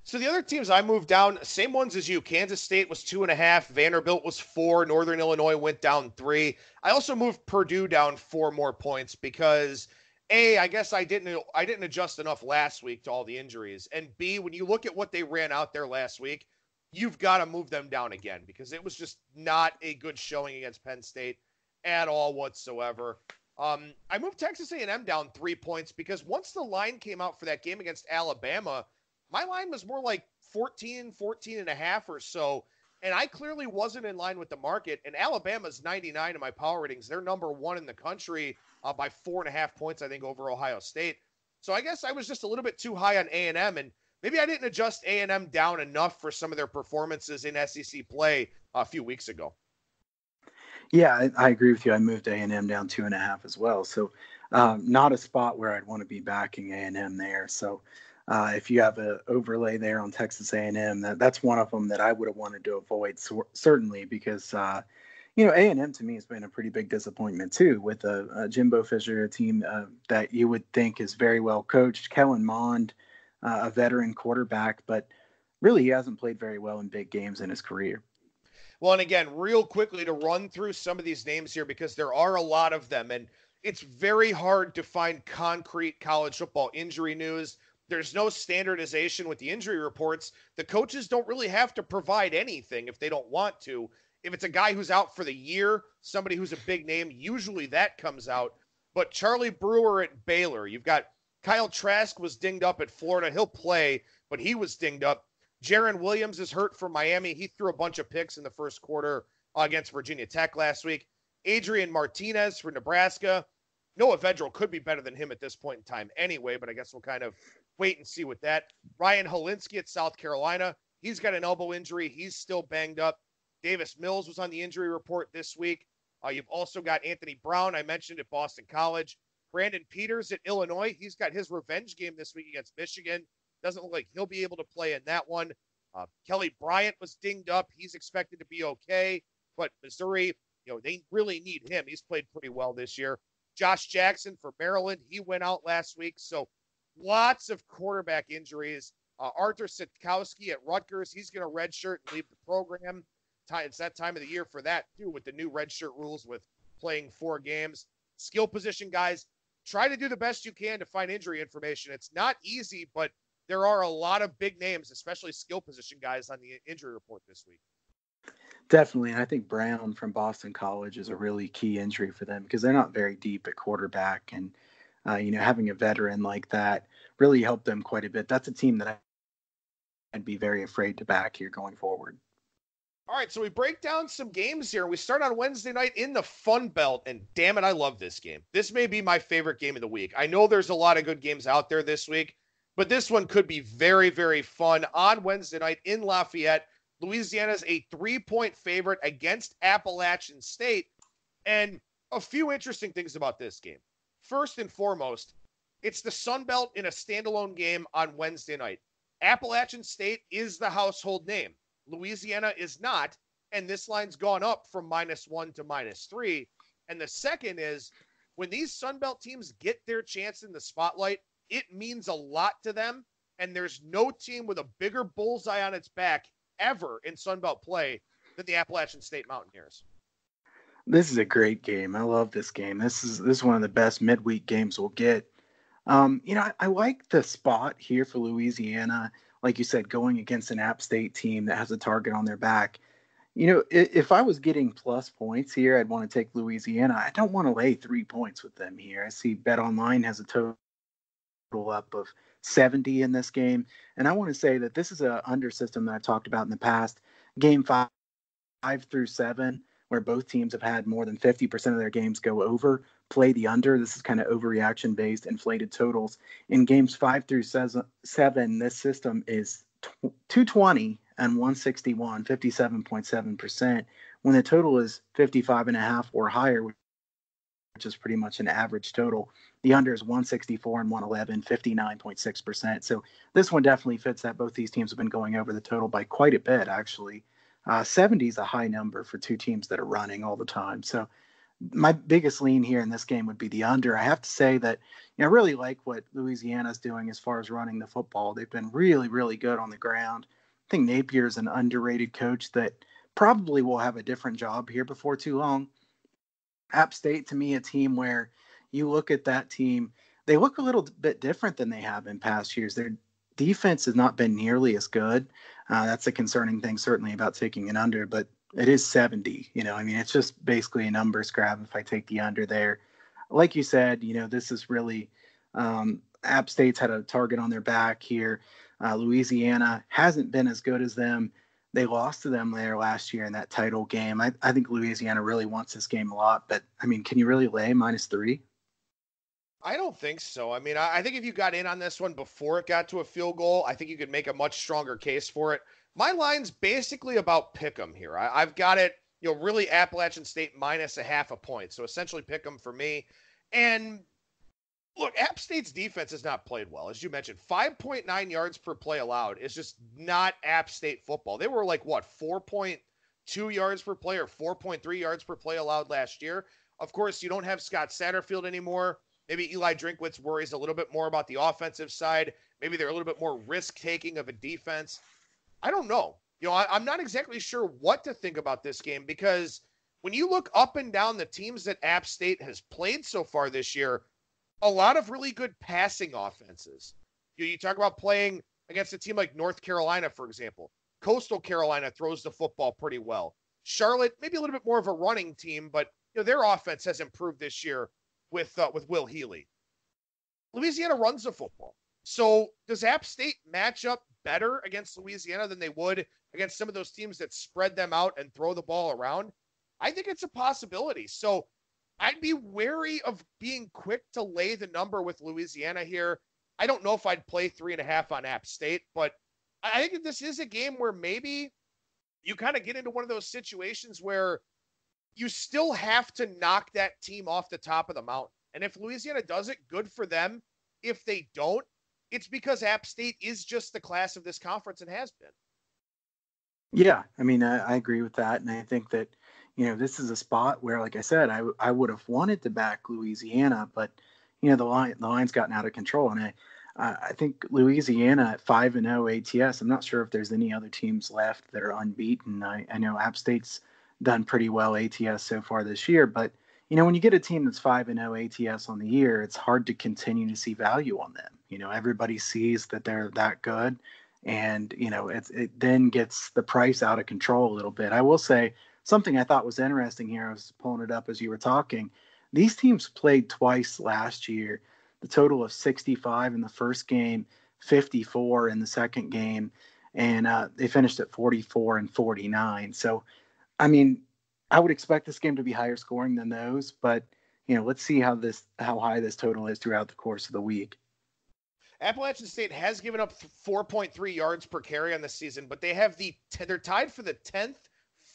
So the other teams I moved down, same ones as you. Kansas State was two and a half. Vanderbilt was four. Northern Illinois went down three. I also moved Purdue down four more points because a, I guess I didn't I didn't adjust enough last week to all the injuries, and B, when you look at what they ran out there last week, you've got to move them down again because it was just not a good showing against Penn State at all whatsoever. Um, I moved Texas A&M down three points because once the line came out for that game against Alabama my line was more like 14, 14 and a half or so. And I clearly wasn't in line with the market. And Alabama's 99 in my power ratings. They're number one in the country uh, by four and a half points, I think, over Ohio State. So I guess I was just a little bit too high on A&M. And maybe I didn't adjust A&M down enough for some of their performances in SEC play a few weeks ago. Yeah, I, I agree with you. I moved A&M down two and a half as well. So um, not a spot where I'd want to be backing A&M there. So uh, if you have an overlay there on Texas A&M, that, that's one of them that I would have wanted to avoid so, certainly because uh, you know A&M to me has been a pretty big disappointment too with a, a Jimbo Fisher, team uh, that you would think is very well coached. Kellen Mond, uh, a veteran quarterback, but really he hasn't played very well in big games in his career. Well, and again, real quickly to run through some of these names here because there are a lot of them, and it's very hard to find concrete college football injury news there's no standardization with the injury reports. The coaches don't really have to provide anything if they don't want to. If it's a guy who's out for the year, somebody who's a big name, usually that comes out. But Charlie Brewer at Baylor, you've got Kyle Trask was dinged up at Florida. He'll play, but he was dinged up. Jarren Williams is hurt for Miami. He threw a bunch of picks in the first quarter against Virginia Tech last week. Adrian Martinez for Nebraska. Noah Vedral could be better than him at this point in time anyway, but I guess we'll kind of wait and see with that. Ryan Hilinski at South Carolina. He's got an elbow injury. He's still banged up. Davis Mills was on the injury report this week. Uh, you've also got Anthony Brown, I mentioned at Boston College. Brandon Peters at Illinois. He's got his revenge game this week against Michigan. Doesn't look like he'll be able to play in that one. Uh, Kelly Bryant was dinged up. He's expected to be okay. But Missouri, you know, they really need him. He's played pretty well this year. Josh Jackson for Maryland. He went out last week. So lots of quarterback injuries. Uh, Arthur Sitkowski at Rutgers, he's going to redshirt and leave the program. It's that time of the year for that, too, with the new redshirt rules with playing four games. Skill position guys, try to do the best you can to find injury information. It's not easy, but there are a lot of big names, especially skill position guys, on the injury report this week. Definitely. And I think Brown from Boston College is a really key injury for them because they're not very deep at quarterback. And uh, you know, having a veteran like that really helped them quite a bit. That's a team that I'd be very afraid to back here going forward. All right, so we break down some games here. We start on Wednesday night in the Fun Belt, and damn it, I love this game. This may be my favorite game of the week. I know there's a lot of good games out there this week, but this one could be very, very fun on Wednesday night in Lafayette. Louisiana's a three point favorite against Appalachian State. And a few interesting things about this game first and foremost, it's the Sun Belt in a standalone game on Wednesday night. Appalachian State is the household name. Louisiana is not. And this line's gone up from minus one to minus three. And the second is when these Sun Belt teams get their chance in the spotlight, it means a lot to them. And there's no team with a bigger bullseye on its back ever in Sun Belt play than the Appalachian State Mountaineers. This is a great game. I love this game. This is this is one of the best midweek games we'll get. Um, you know, I, I, like the spot here for Louisiana. Like you said, going against an App State team that has a target on their back. You know, if I was getting plus points here, I'd want to take Louisiana. I don't want to lay three points with them here. I see Bet Online has a total up of 70 in this game. And I want to say that this is a under system that I've talked about in the past. Game five, five through seven, where both teams have had more than 50% of their games go over, play the under. This is kind of overreaction based, inflated totals. In games five through seven, this system is 220 and 161, 57.7%, when the total is 55 and a half or higher, which is pretty much an average total. The under is 164 and 111, 59.6%. So this one definitely fits that. Both these teams have been going over the total by quite a bit, actually. Uh, 70 is a high number for two teams that are running all the time. So my biggest lean here in this game would be the under. I have to say that you know, I really like what Louisiana's doing as far as running the football. They've been really, really good on the ground. I think Napier is an underrated coach that probably will have a different job here before too long. App State, to me, a team where you look at that team, they look a little bit different than they have in past years. Their defense has not been nearly as good. Uh, that's a concerning thing, certainly about taking an under, but it is 70. You know, I mean, it's just basically a numbers grab if I take the under there. Like you said, you know, this is really um, App State's had a target on their back here. Uh, Louisiana hasn't been as good as them. They lost to them there last year in that title game. I, I think Louisiana really wants this game a lot, but I mean, can you really lay minus three? I don't think so. I mean, I, I think if you got in on this one before it got to a field goal, I think you could make a much stronger case for it. My line's basically about pick 'em here. I, I've got it, you know, really Appalachian State minus a half a point. So essentially pick 'em for me. And look, App State's defense has not played well. As you mentioned, 5.9 yards per play allowed is just not App State football. They were like, what, 4.2 yards per play or 4.3 yards per play allowed last year. Of course, you don't have Scott Satterfield anymore. Maybe Eli Drinkwitz worries a little bit more about the offensive side. Maybe they're a little bit more risk taking of a defense. I don't know. You know, I, I'm not exactly sure what to think about this game because when you look up and down the teams that App State has played so far this year, a lot of really good passing offenses. You, you talk about playing against a team like North Carolina, for example. Coastal Carolina throws the football pretty well. Charlotte, maybe a little bit more of a running team, but you know their offense has improved this year with uh, with Will Healy. Louisiana runs the football. So does App State match up better against Louisiana than they would against some of those teams that spread them out and throw the ball around? I think it's a possibility. So I'd be wary of being quick to lay the number with Louisiana here. I don't know if I'd play three and a half on App State, but I think this is a game where maybe you kind of get into one of those situations where you still have to knock that team off the top of the mountain. And if Louisiana does it, good for them. If they don't, it's because App State is just the class of this conference and has been. Yeah, I mean, I, I agree with that, and I think that you know this is a spot where, like I said, I I would have wanted to back Louisiana, but you know the line the line's gotten out of control, and I I think Louisiana at five and zero oh ATS. I'm not sure if there's any other teams left that are unbeaten. I, I know App State's done pretty well ATS so far this year, but you know when you get a team that's five and zero oh ATS on the year, it's hard to continue to see value on them. You know everybody sees that they're that good, and you know it, it then gets the price out of control a little bit. I will say something I thought was interesting here. I was pulling it up as you were talking. These teams played twice last year. The total of 65 in the first game, 54 in the second game, and uh, they finished at 44 and 49. So, I mean, I would expect this game to be higher scoring than those, but you know, let's see how this how high this total is throughout the course of the week. Appalachian State has given up 4.3 yards per carry on the season, but they have the they're tied for the 10th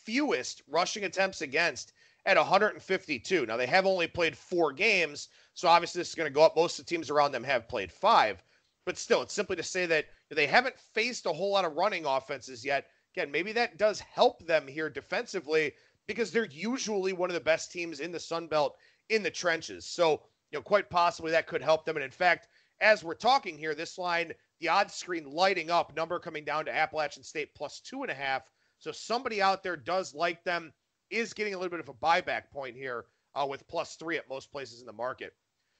fewest rushing attempts against at 152. Now they have only played four games, so obviously this is going to go up. Most of the teams around them have played five, but still, it's simply to say that they haven't faced a whole lot of running offenses yet. Again, maybe that does help them here defensively because they're usually one of the best teams in the Sun Belt in the trenches. So, you know, quite possibly that could help them. And in fact, as we're talking here, this line, the odds screen lighting up, number coming down to Appalachian State plus two and a half. So somebody out there does like them, is getting a little bit of a buyback point here uh, with plus three at most places in the market.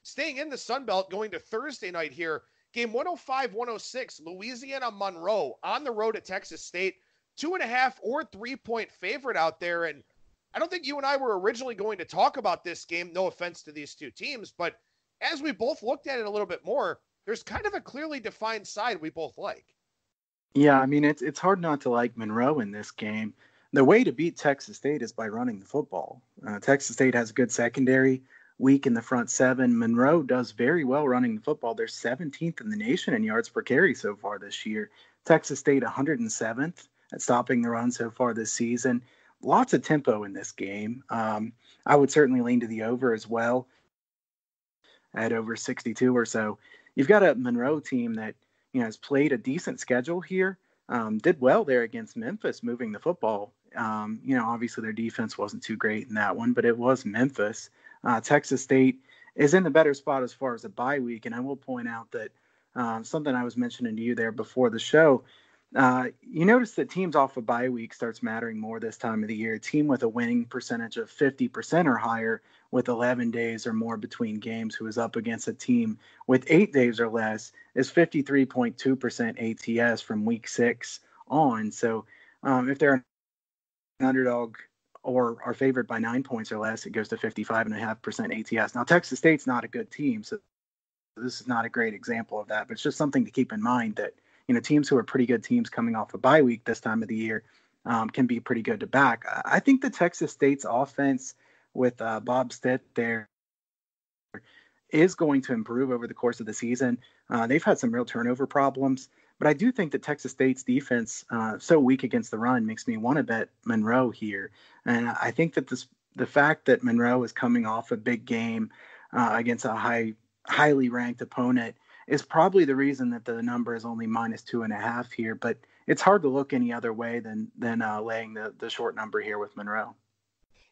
Staying in the Sun Belt, going to Thursday night here, game 105 106, Louisiana Monroe on the road at Texas State. Two and a half or three point favorite out there. And I don't think you and I were originally going to talk about this game. No offense to these two teams, but as we both looked at it a little bit more, there's kind of a clearly defined side we both like. Yeah, I mean it's it's hard not to like Monroe in this game. The way to beat Texas State is by running the football. Uh, Texas State has a good secondary, weak in the front seven. Monroe does very well running the football. They're 17th in the nation in yards per carry so far this year. Texas State 107th at stopping the run so far this season. Lots of tempo in this game. Um, I would certainly lean to the over as well at over 62 or so. You've got a Monroe team that you know has played a decent schedule here. Um, did well there against Memphis, moving the football. Um, you know, obviously their defense wasn't too great in that one, but it was Memphis. Uh, Texas State is in the better spot as far as a bye week, and I will point out that um, something I was mentioning to you there before the show. Uh, you notice that teams off a of bye week starts mattering more this time of the year. A team with a winning percentage of 50% or higher with 11 days or more between games who is up against a team with eight days or less is 53.2% ATS from week six on. So um, if they're an underdog or are favored by nine points or less, it goes to 55.5% ATS. Now, Texas State's not a good team, so this is not a great example of that, but it's just something to keep in mind that you know teams who are pretty good teams coming off a bye week this time of the year um, can be pretty good to back. I think the Texas State's offense with uh, Bob Stitt there is going to improve over the course of the season. Uh, they've had some real turnover problems, but I do think that Texas State's defense, uh, so weak against the run, makes me want to bet Monroe here. And I think that this the fact that Monroe is coming off a big game uh, against a high highly ranked opponent is probably the reason that the number is only minus two and a half here. But it's hard to look any other way than than uh, laying the the short number here with Monroe.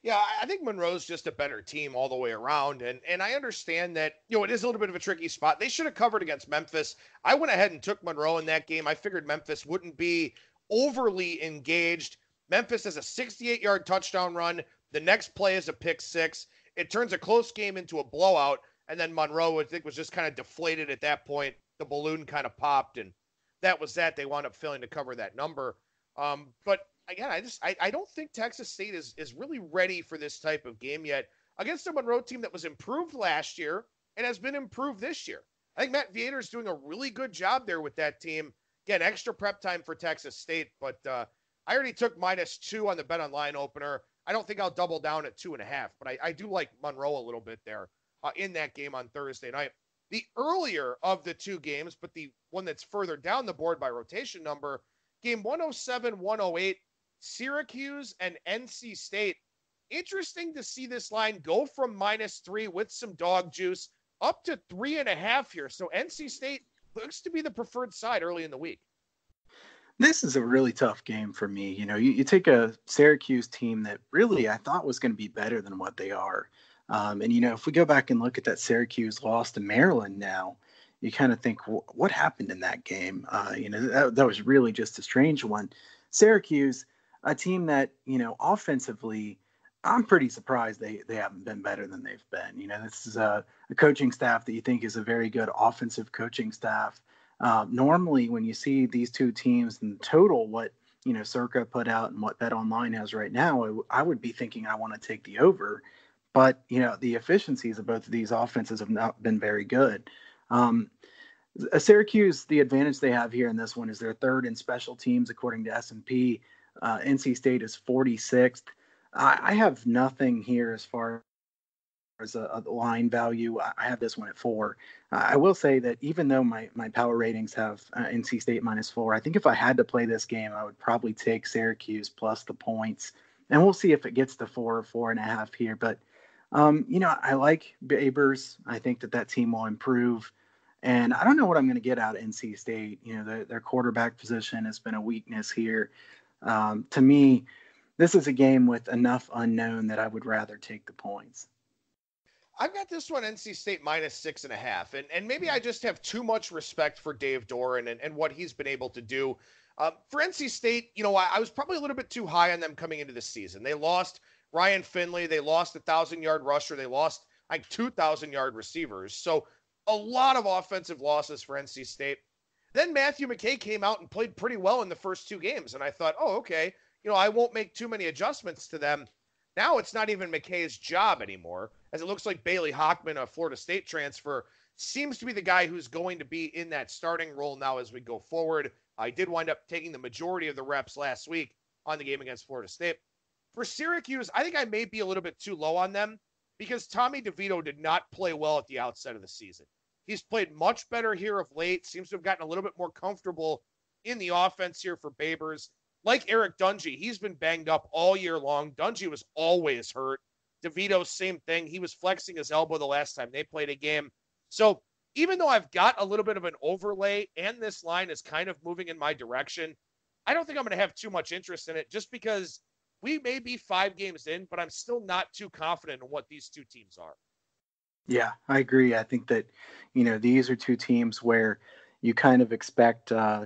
Yeah, I think Monroe's just a better team all the way around, and and I understand that you know it is a little bit of a tricky spot. They should have covered against Memphis. I went ahead and took Monroe in that game. I figured Memphis wouldn't be overly engaged. Memphis has a 68 yard touchdown run. The next play is a pick six. It turns a close game into a blowout. And then Monroe, I think, was just kind of deflated at that point. The balloon kind of popped, and that was that. They wound up failing to cover that number. Um, but again, I just I, I don't think Texas State is is really ready for this type of game yet against a Monroe team that was improved last year and has been improved this year. I think Matt Viator is doing a really good job there with that team. Again, extra prep time for Texas State, but uh, I already took minus two on the bet online opener. I don't think I'll double down at two and a half, but I, I do like Monroe a little bit there uh, in that game on Thursday night. The earlier of the two games, but the one that's further down the board by rotation number, game 107 108, Syracuse and NC State. Interesting to see this line go from minus three with some dog juice up to three and a half here. So NC State looks to be the preferred side early in the week. This is a really tough game for me. You know, you, you take a Syracuse team that really I thought was going to be better than what they are. Um, and you know, if we go back and look at that Syracuse loss to Maryland now, you kind of think, what happened in that game? Uh, you know, that, that was really just a strange one. Syracuse, a team that you know offensively, I'm pretty surprised they they haven't been better than they've been. You know, this is a, a coaching staff that you think is a very good offensive coaching staff. Uh, normally, when you see these two teams in total, what you know Circa put out and what Bet Online has right now, I would be thinking I want to take the over. But you know the efficiencies of both of these offenses have not been very good. Um, Syracuse, the advantage they have here in this one is they're third in special teams according to S&P. Uh, NC State is 46th. I, I, have nothing here as far as a, a line value. I have this one at four. I will say that even though my, my power ratings have uh, NC State minus four, I think if I had to play this game, I would probably take Syracuse plus the points. And we'll see if it gets to four or four and a half here. But um, you know, I like Babers. I think that that team will improve. And I don't know what I'm going to get out of NC State. You know, the, their quarterback position has been a weakness here. Um, to me, this is a game with enough unknown that I would rather take the points. I've got this one NC State minus six and a half. And, and maybe I just have too much respect for Dave Doeren and, and what he's been able to do. Uh, for NC State, you know, I, I was probably a little bit too high on them coming into the season. They lost Ryan Finley. They lost a thousand yard rusher. They lost like 2,000 yard receivers. So a lot of offensive losses for NC State. Then Matthew McKay came out and played pretty well in the first two games. And I thought, oh, okay, you know, I won't make too many adjustments to them. Now it's not even McKay's job anymore, as it looks like Bailey Hockman, a Florida State transfer, seems to be the guy who's going to be in that starting role now as we go forward. I did wind up taking the majority of the reps last week on the game against Florida State. For Syracuse, I think I may be a little bit too low on them because Tommy DeVito did not play well at the outset of the season. He's played much better here of late, seems to have gotten a little bit more comfortable in the offense here for Babers. Like Eric Dungey, he's been banged up all year long. Dungey was always hurt. DeVito, same thing. He was flexing his elbow the last time they played a game. So even though I've got a little bit of an overlay and this line is kind of moving in my direction, I don't think I'm going to have too much interest in it just because we may be five games in, but I'm still not too confident in what these two teams are. Yeah, I agree. I think that, you know, these are two teams where you kind of expect, uh,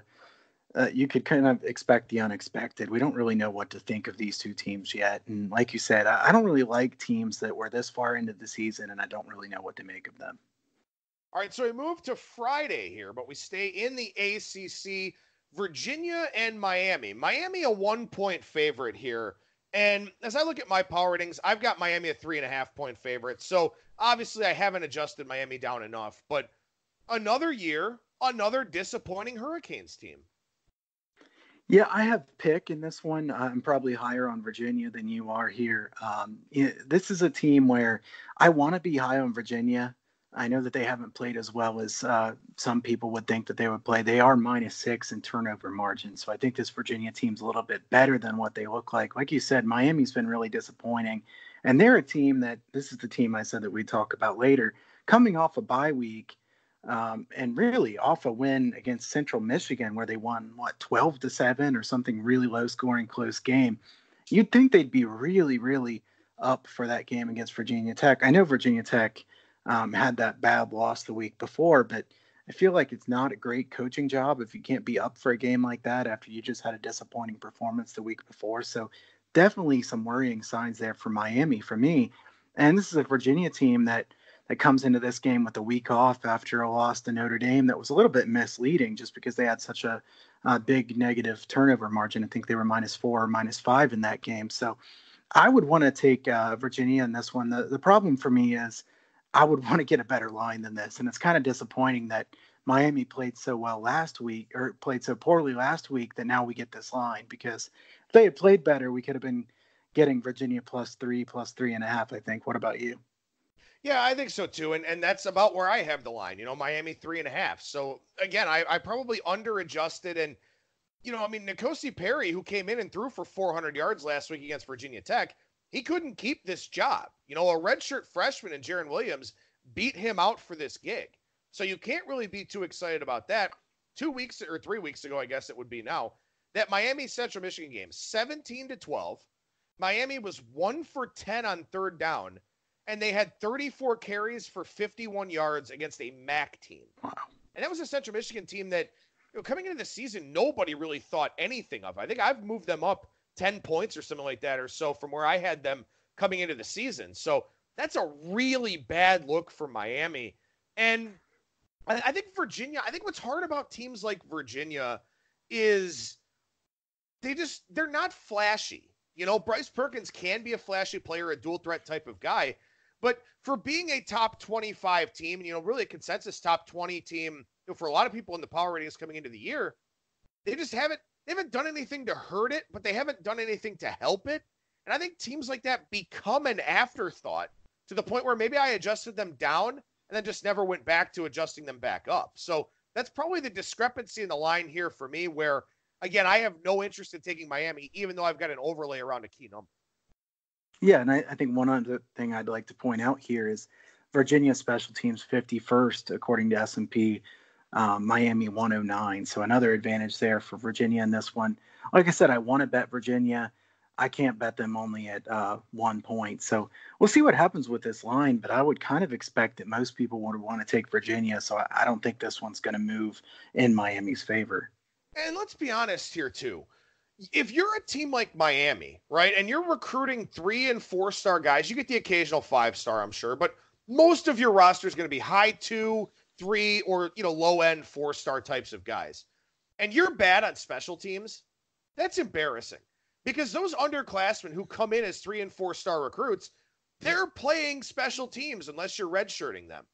uh, you could kind of expect the unexpected. We don't really know what to think of these two teams yet. And like you said, I, I don't really like teams that were this far into the season and I don't really know what to make of them. All right, so we move to Friday here, but we stay in the ACC. Virginia and Miami. Miami, a one point favorite here. And as I look at my power ratings, I've got Miami a three and a half point favorite. So obviously, I haven't adjusted Miami down enough. But another year, another disappointing Hurricanes team. Yeah, I have pick in this one. I'm probably higher on Virginia than you are here. Um, this is a team where I want to be high on Virginia. I know that they haven't played as well as uh, some people would think that they would play. They are minus six in turnover margin. So I think this Virginia team's a little bit better than what they look like. Like you said, Miami's been really disappointing. And they're a team that this is the team I said that we talk about later, coming off a bye week um, and really off a win against Central Michigan where they won, what, 12 to 7 or something really low scoring, close game. You'd think they'd be really, really up for that game against Virginia Tech. I know Virginia Tech um, had that bad loss the week before, but I feel like it's not a great coaching job if you can't be up for a game like that after you just had a disappointing performance the week before. So definitely some worrying signs there for Miami for me. And this is a Virginia team that that comes into this game with a week off after a loss to Notre Dame that was a little bit misleading just because they had such a, a big negative turnover margin. I think they were minus four or minus five in that game. So I would want to take uh, Virginia in this one. The, the problem for me is I would want to get a better line than this. And it's kind of disappointing that Miami played so well last week or played so poorly last week that now we get this line because if they had played better, we could have been getting Virginia plus three, plus three and a half, I think. What about you? Yeah, I think so too. And and that's about where I have the line, you know, Miami three and a half. So again, I, I probably under adjusted and you know, I mean, N'Kosi Perry, who came in and threw for 400 yards last week against Virginia Tech, he couldn't keep this job. You know, a redshirt freshman in Jarren Williams beat him out for this gig. So you can't really be too excited about that. Two weeks or three weeks ago, I guess it would be now, that Miami Central Michigan game, 17 to 12. Miami was one for 10 on third down, and they had 34 carries for 51 yards against a MAC team. Wow. And that was a Central Michigan team that, you know, coming into the season, nobody really thought anything of. I think I've moved them up 10 points or something like that or so from where I had them coming into the season. So that's a really bad look for Miami. And I, think Virginia, I think what's hard about teams like Virginia is they just, they're not flashy. You know, Bryce Perkins can be a flashy player, a dual threat type of guy. But for being a top 25 team, you know, really a consensus top 20 team, you know, for a lot of people in the power ratings coming into the year, they just haven't they haven't done anything to hurt it, but they haven't done anything to help it. And I think teams like that become an afterthought to the point where maybe I adjusted them down and then just never went back to adjusting them back up. So that's probably the discrepancy in the line here for me, where again, I have no interest in taking Miami, even though I've got an overlay around a key number. Yeah, and I, I think one other thing I'd like to point out here is Virginia special teams 51st according to S&P um, Miami 109. So another advantage there for Virginia in this one. Like I said, I want to bet Virginia. I can't bet them only at uh, one point. So we'll see what happens with this line. But I would kind of expect that most people would want to take Virginia. So I, I don't think this one's going to move in Miami's favor. And let's be honest here, too. If you're a team like Miami, right, and you're recruiting three and four star guys, you get the occasional five star, I'm sure, but most of your roster is going to be high two, three or you know low end four star types of guys, and you're bad on special teams, that's embarrassing because those underclassmen who come in as three and four star recruits, they're playing special teams unless you're redshirting them.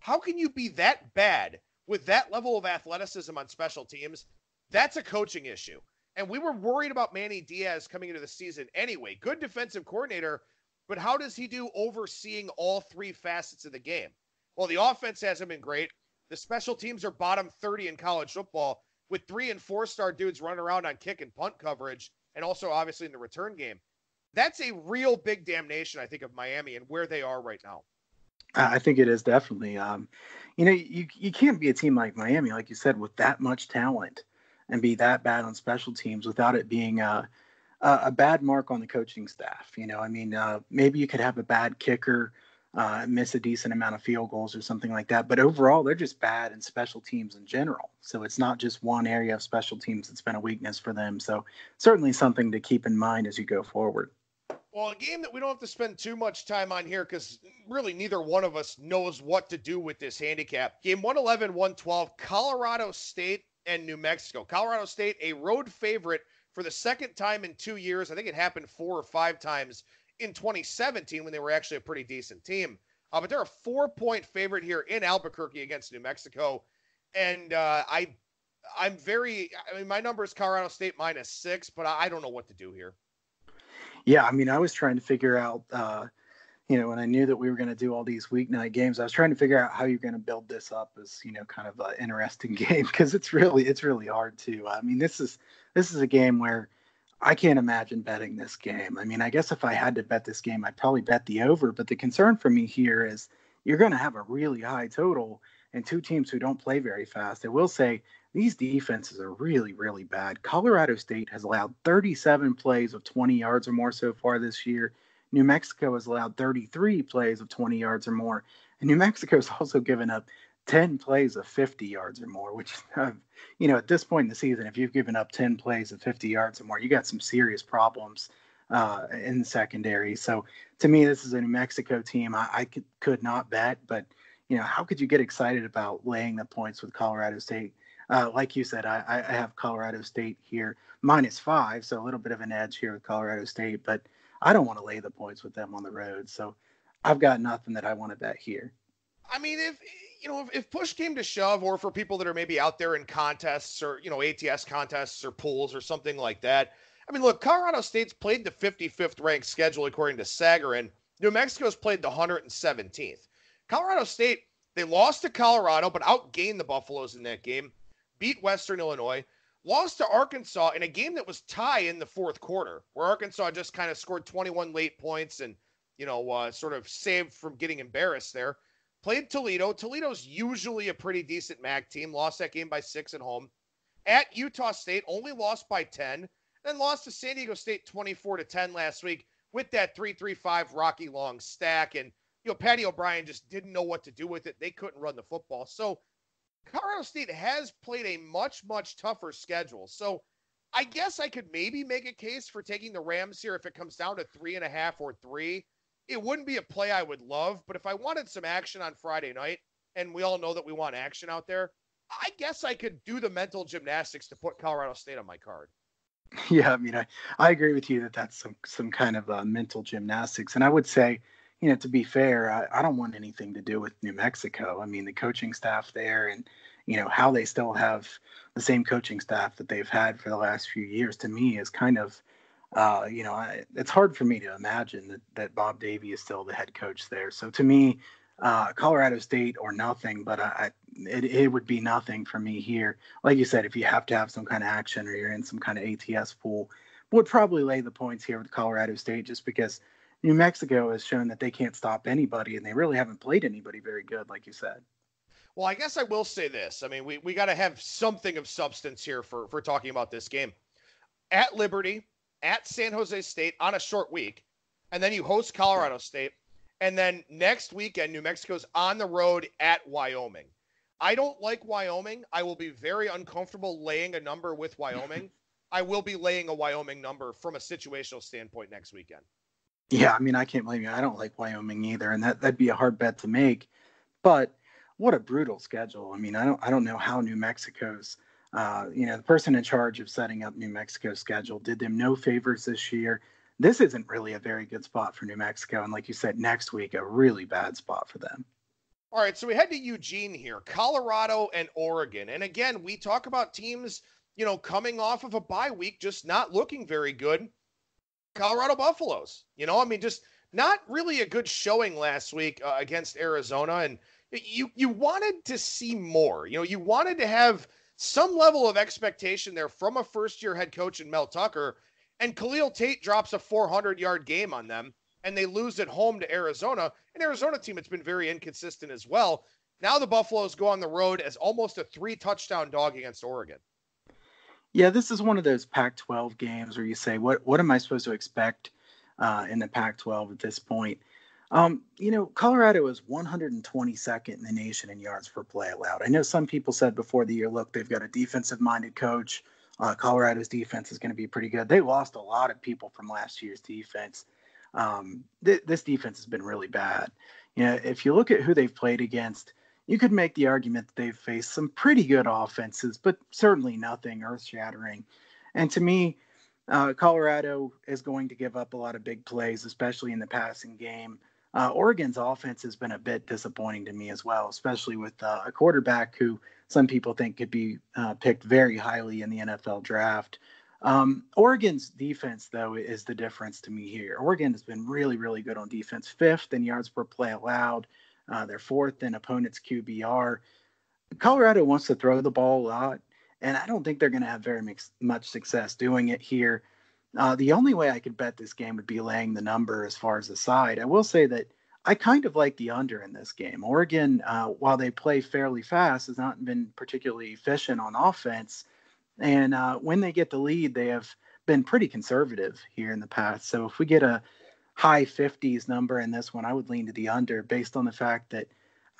How can you be that bad with that level of athleticism on special teams? That's a coaching issue. And we were worried about Manny Diaz coming into the season anyway. Good defensive coordinator, but how does he do overseeing all three facets of the game? Well, the offense hasn't been great. The special teams are bottom 30 in college football with three and four star dudes running around on kick and punt coverage, and also obviously in the return game. That's a real big damnation, I think, of Miami and where they are right now. I think it is definitely. Um, you know, you you can't be a team like Miami, like you said, with that much talent and be that bad on special teams without it being a, a bad mark on the coaching staff. You know, I mean, uh, maybe you could have a bad kicker, uh, miss a decent amount of field goals or something like that, but overall, they're just bad in special teams in general. So it's not just one area of special teams that's been a weakness for them. So certainly something to keep in mind as you go forward. Well, a game that we don't have to spend too much time on here because really neither one of us knows what to do with this handicap. Game 111, 112, Colorado State and New Mexico. Colorado State, a road favorite for the second time in two years. I think it happened four or five times in 2017 when they were actually a pretty decent team. Uh, but they're a four point favorite here in Albuquerque against New Mexico. And uh, I, I'm very, I mean, my number is Colorado State minus six, but I, I don't know what to do here. Yeah, I mean, I was trying to figure out, uh, you know, when I knew that we were going to do all these weeknight games, I was trying to figure out how you're going to build this up as, you know, kind of an interesting game because it's really, it's really hard to. I mean, this is this is a game where I can't imagine betting this game. I mean, I guess if I had to bet this game, I'd probably bet the over. But the concern for me here is you're going to have a really high total and two teams who don't play very fast. I will say these defenses are really, really bad. Colorado State has allowed 37 plays of 20 yards or more so far this year. New Mexico has allowed 33 plays of 20 yards or more. And New Mexico has also given up 10 plays of 50 yards or more, which, uh, you know, at this point in the season, if you've given up 10 plays of 50 yards or more, you got some serious problems uh, in the secondary. So to me, this is a New Mexico team I, I could, could not bet, but, you know, how could you get excited about laying the points with Colorado State? Uh, like you said, I, I have Colorado State here minus five, so a little bit of an edge here with Colorado State, but I don't want to lay the points with them on the road. So I've got nothing that I want to bet here. I mean, if you know, if, if push came to shove, or for people that are maybe out there in contests or you know ATS contests or pools or something like that. I mean, look, Colorado State's played the 55th ranked schedule according to Sagarin. New Mexico's played the 117th. Colorado State, they lost to Colorado, but outgained the Buffaloes in that game beat Western Illinois, lost to Arkansas in a game that was tie in the fourth quarter, where Arkansas just kind of scored 21 late points and, you know, uh, sort of saved from getting embarrassed there. Played Toledo. Toledo's usually a pretty decent MAC team. Lost that game by six at home. At Utah State, only lost by 10. Then lost to San Diego State 24 to 10 last week with that 3-3-5 Rocky Long stack. And, you know, Patty O'Brien just didn't know what to do with it. They couldn't run the football. So Colorado State has played a much, much tougher schedule. So I guess I could maybe make a case for taking the Rams here if it comes down to three and a half or three. It wouldn't be a play I would love, but if I wanted some action on Friday night, and we all know that we want action out there, I guess I could do the mental gymnastics to put Colorado State on my card. Yeah, I mean, I, I agree with you that that's some some kind of uh, mental gymnastics, and I would say you know, to be fair, I, I, don't want anything to do with New Mexico. I mean, the coaching staff there and, you know, how they still have the same coaching staff that they've had for the last few years to me is kind of, uh, you know, I, it's hard for me to imagine that, that Bob Davie is still the head coach there. So to me, uh, Colorado State or nothing, but I, it, it would be nothing for me here. Like you said, if you have to have some kind of action or you're in some kind of ATS pool, would probably lay the points here with Colorado State just because – New Mexico has shown that they can't stop anybody, and they really haven't played anybody very good, like you said. Well, I guess I will say this. I mean, we, we got to have something of substance here for, for talking about this game. At Liberty, at San Jose State on a short week, and then you host Colorado State. And then next weekend, New Mexico's on the road at Wyoming. I don't like Wyoming. I will be very uncomfortable laying a number with Wyoming. I will be laying a Wyoming number from a situational standpoint next weekend. Yeah, I mean, I can't blame you. I don't like Wyoming either, and that that'd be a hard bet to make. But what a brutal schedule. I mean, I don't I don't know how New Mexico's uh, you know the person in charge of setting up New Mexico's schedule did them no favors this year. This isn't really a very good spot for New Mexico, and like you said, next week a really bad spot for them. All right, so we head to Eugene here, Colorado and Oregon, and again we talk about teams you know coming off of a bye week, just not looking very good. Colorado Buffaloes, you know, I mean, just not really a good showing last week uh, against Arizona, and you you wanted to see more. You know, you wanted to have some level of expectation there from a first year head coach in Mel Tucker, and Khalil Tate drops a 400 yard game on them, and they lose at home to Arizona. An Arizona team that's been very inconsistent as well. Now the Buffaloes go on the road as almost a three touchdown dog against Oregon. Yeah, this is one of those Pac-12 games where you say, "What what am I supposed to expect uh, in the Pac-12 at this point?" Um, you know, Colorado is 122nd in the nation in yards per play allowed. I know some people said before the year, look, they've got a defensive minded coach. Uh, Colorado's defense is going to be pretty good. They lost a lot of people from last year's defense. Um, th- this defense has been really bad. You know, if you look at who they've played against, you could make the argument that they've faced some pretty good offenses, but certainly nothing earth shattering. And to me, uh, Colorado is going to give up a lot of big plays, especially in the passing game. Uh, Oregon's offense has been a bit disappointing to me as well, especially with uh, a quarterback who some people think could be uh, picked very highly in the NFL draft. Um, Oregon's defense, though, is the difference to me here. Oregon has been really, really good on defense, fifth in yards per play allowed. Uh, they're fourth in opponents' QBR. Colorado wants to throw the ball a lot, and I don't think they're going to have very mix, much success doing it here. Uh, the only way I could bet this game would be laying the number as far as the side. I will say that I kind of like the under in this game. Oregon, uh, while they play fairly fast, has not been particularly efficient on offense. And uh, when they get the lead, they have been pretty conservative here in the past. So if we get a high 50s number in this one, I would lean to the under based on the fact that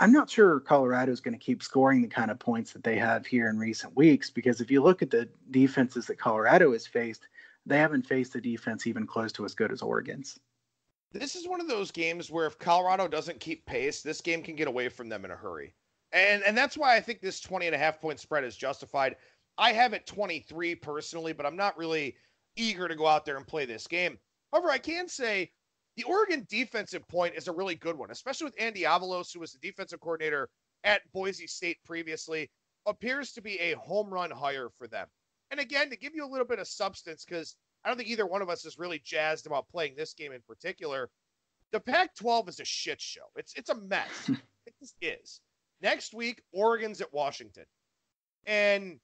I'm not sure Colorado is going to keep scoring the kind of points that they have here in recent weeks. Because if you look at the defenses that Colorado has faced, they haven't faced a defense even close to as good as Oregon's. This is one of those games where if Colorado doesn't keep pace, this game can get away from them in a hurry. And and that's why I think this 20 and a half point spread is justified. I have it 23 personally, but I'm not really eager to go out there and play this game. However, I can say the Oregon defensive point is a really good one, especially with Andy Avalos, who was the defensive coordinator at Boise State previously, appears to be a home run hire for them. And again, to give you a little bit of substance, because I don't think either one of us is really jazzed about playing this game in particular. The Pac-12 is a shit show. It's it's a mess. it just is. Next week, Oregon's at Washington, and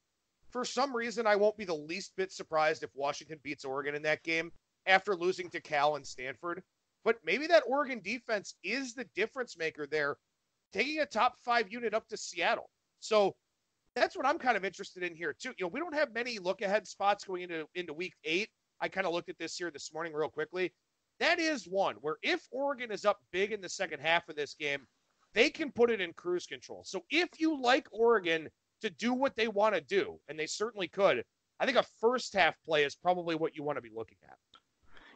for some reason, I won't be the least bit surprised if Washington beats Oregon in that game after losing to Cal and Stanford. But maybe that Oregon defense is the difference maker there, taking a top five unit up to Seattle. So that's what I'm kind of interested in here too. You know, we don't have many look ahead spots going into into week eight. I kind of looked at this here this morning real quickly. That is one where if Oregon is up big in the second half of this game, they can put it in cruise control. So if you like Oregon to do what they want to do, and they certainly could, I think a first half play is probably what you want to be looking at.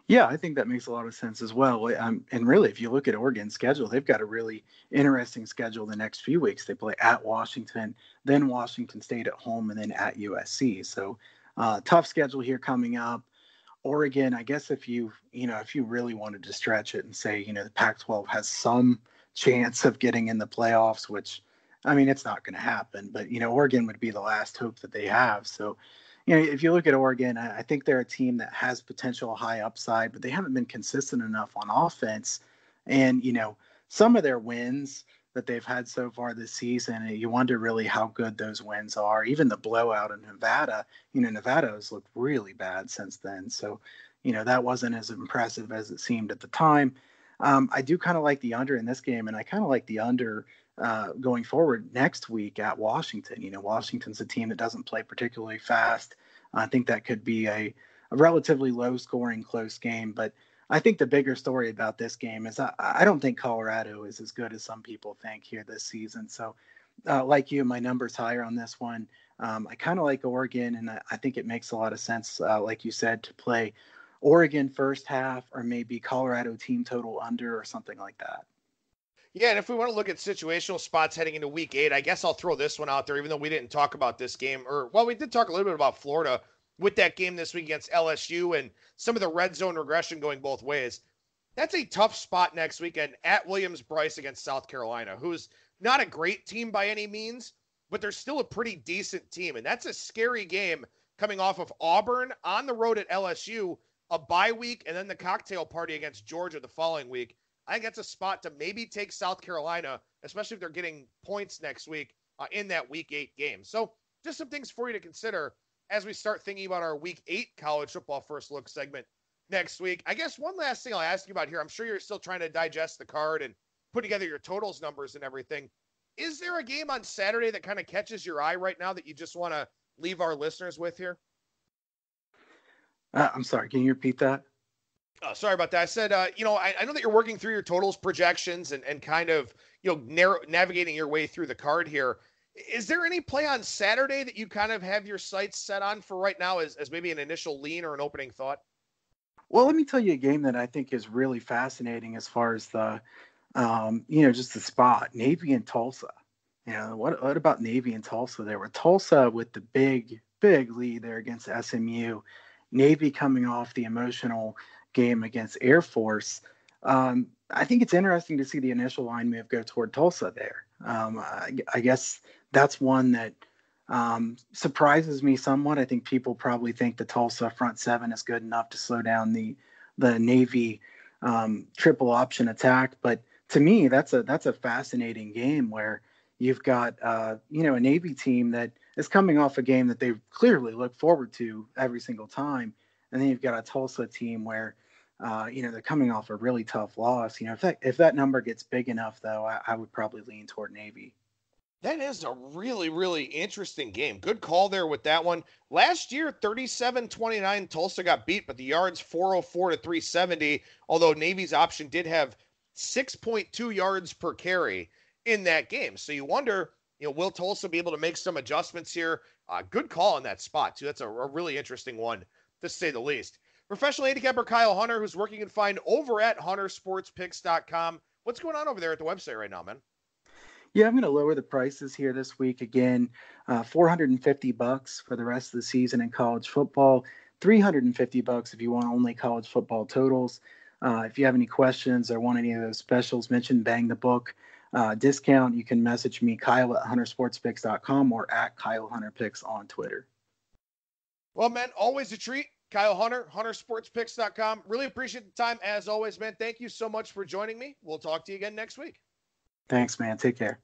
Yeah, I think that makes a lot of sense as well. Um, and really, if you look at Oregon's schedule, they've got a really interesting schedule the next few weeks. They play at Washington, then Washington State at home, and then at USC. So, uh, tough schedule here coming up. Oregon, I guess if you you know if you really wanted to stretch it and say you know the Pac-12 has some chance of getting in the playoffs, which I mean it's not going to happen, but you know Oregon would be the last hope that they have. So you know, if you look at Oregon, I, think they're a team that has potential high upside, but they haven't been consistent enough on offense. And, you know, some of their wins that they've had so far this season, you wonder really how good those wins are. Even the blowout in Nevada, you know, Nevada has looked really bad since then. So, you know, that wasn't as impressive as it seemed at the time. Um, I do kind of like the under in this game, and I kind of like the under uh, going forward next week at Washington. You know, Washington's a team that doesn't play particularly fast. I think that could be a, a relatively low scoring, close game. But I think the bigger story about this game is I, I, don't think Colorado is as good as some people think here this season. So, uh, like you, my number's higher on this one. Um, I kind of like Oregon, and I, I, think it makes a lot of sense, uh, like you said, to play Oregon first half or maybe Colorado team total under or something like that. Yeah, and if we want to look at situational spots heading into week eight, I guess I'll throw this one out there, even though we didn't talk about this game, or well, we did talk a little bit about Florida with that game this week against LSU and some of the red zone regression going both ways. That's a tough spot next weekend at Williams Brice against South Carolina, who's not a great team by any means, but they're still a pretty decent team. And that's a scary game coming off of Auburn on the road at LSU, a bye week, and then the cocktail party against Georgia the following week. I think that's a spot to maybe take South Carolina, especially if they're getting points next week uh, in that week eight game. So, just some things for you to consider as we start thinking about our week eight college football first look segment next week. I guess one last thing I'll ask you about here. I'm sure you're still trying to digest the card and put together your totals numbers and everything. Is there a game on Saturday that kind of catches your eye right now that you just want to leave our listeners with here? Uh, I'm sorry. Can you repeat that? Oh, sorry about that. I said, uh, you know, I, I, know that you're working through your totals projections and, and kind of, you know, narrow, navigating your way through the card here. Is there any play on Saturday that you kind of have your sights set on for right now as, as maybe an initial lean or an opening thought? Well, let me tell you a game that I think is really fascinating as far as the, um, you know, just the spot Navy and Tulsa. You know, what, what about Navy and Tulsa there? With Tulsa with the big, big lead there against SMU, Navy coming off the emotional game against Air Force. Um, I think it's interesting to see the initial line move go toward Tulsa there. Um, I, I, guess that's one that um, surprises me somewhat. I think people probably think the Tulsa front seven is good enough to slow down the the Navy um, triple option attack. But to me, that's a that's a fascinating game where you've got uh, you know a Navy team that is coming off a game that they clearly look forward to every single time, and then you've got a Tulsa team where uh, you know they're coming off a really tough loss. You know if that if that number gets big enough, though, I, I would probably lean toward Navy. That is a really, really interesting game. Good call there with that one. Last year, 37 29, Tulsa got beat, but the yards 404 to 370. Although Navy's option did have 6.2 yards per carry in that game. So you wonder, you know, will Tulsa be able to make some adjustments here? Uh, good call on that spot, too. That's a, a really interesting one, to say the least. Professional handicapper Kyle Hunter, who's working and fine over at huntersportspicks.com. What's going on over there at the website right now, man? Yeah, I'm going to lower the prices here this week again. Uh, 450 bucks for the rest of the season in college football. 350 bucks if you want only college football totals. Uh, if you have any questions or want any of those specials, mention Bang the Book uh, discount. You can message me, Kyle at huntersportspicks.com or at Kyle Hunter Picks on Twitter. Well, man, always a treat. Kyle Hunter, huntersportspicks.com. Really appreciate the time as always, man. Thank you so much for joining me. We'll talk to you again next week. Thanks, man. Take care.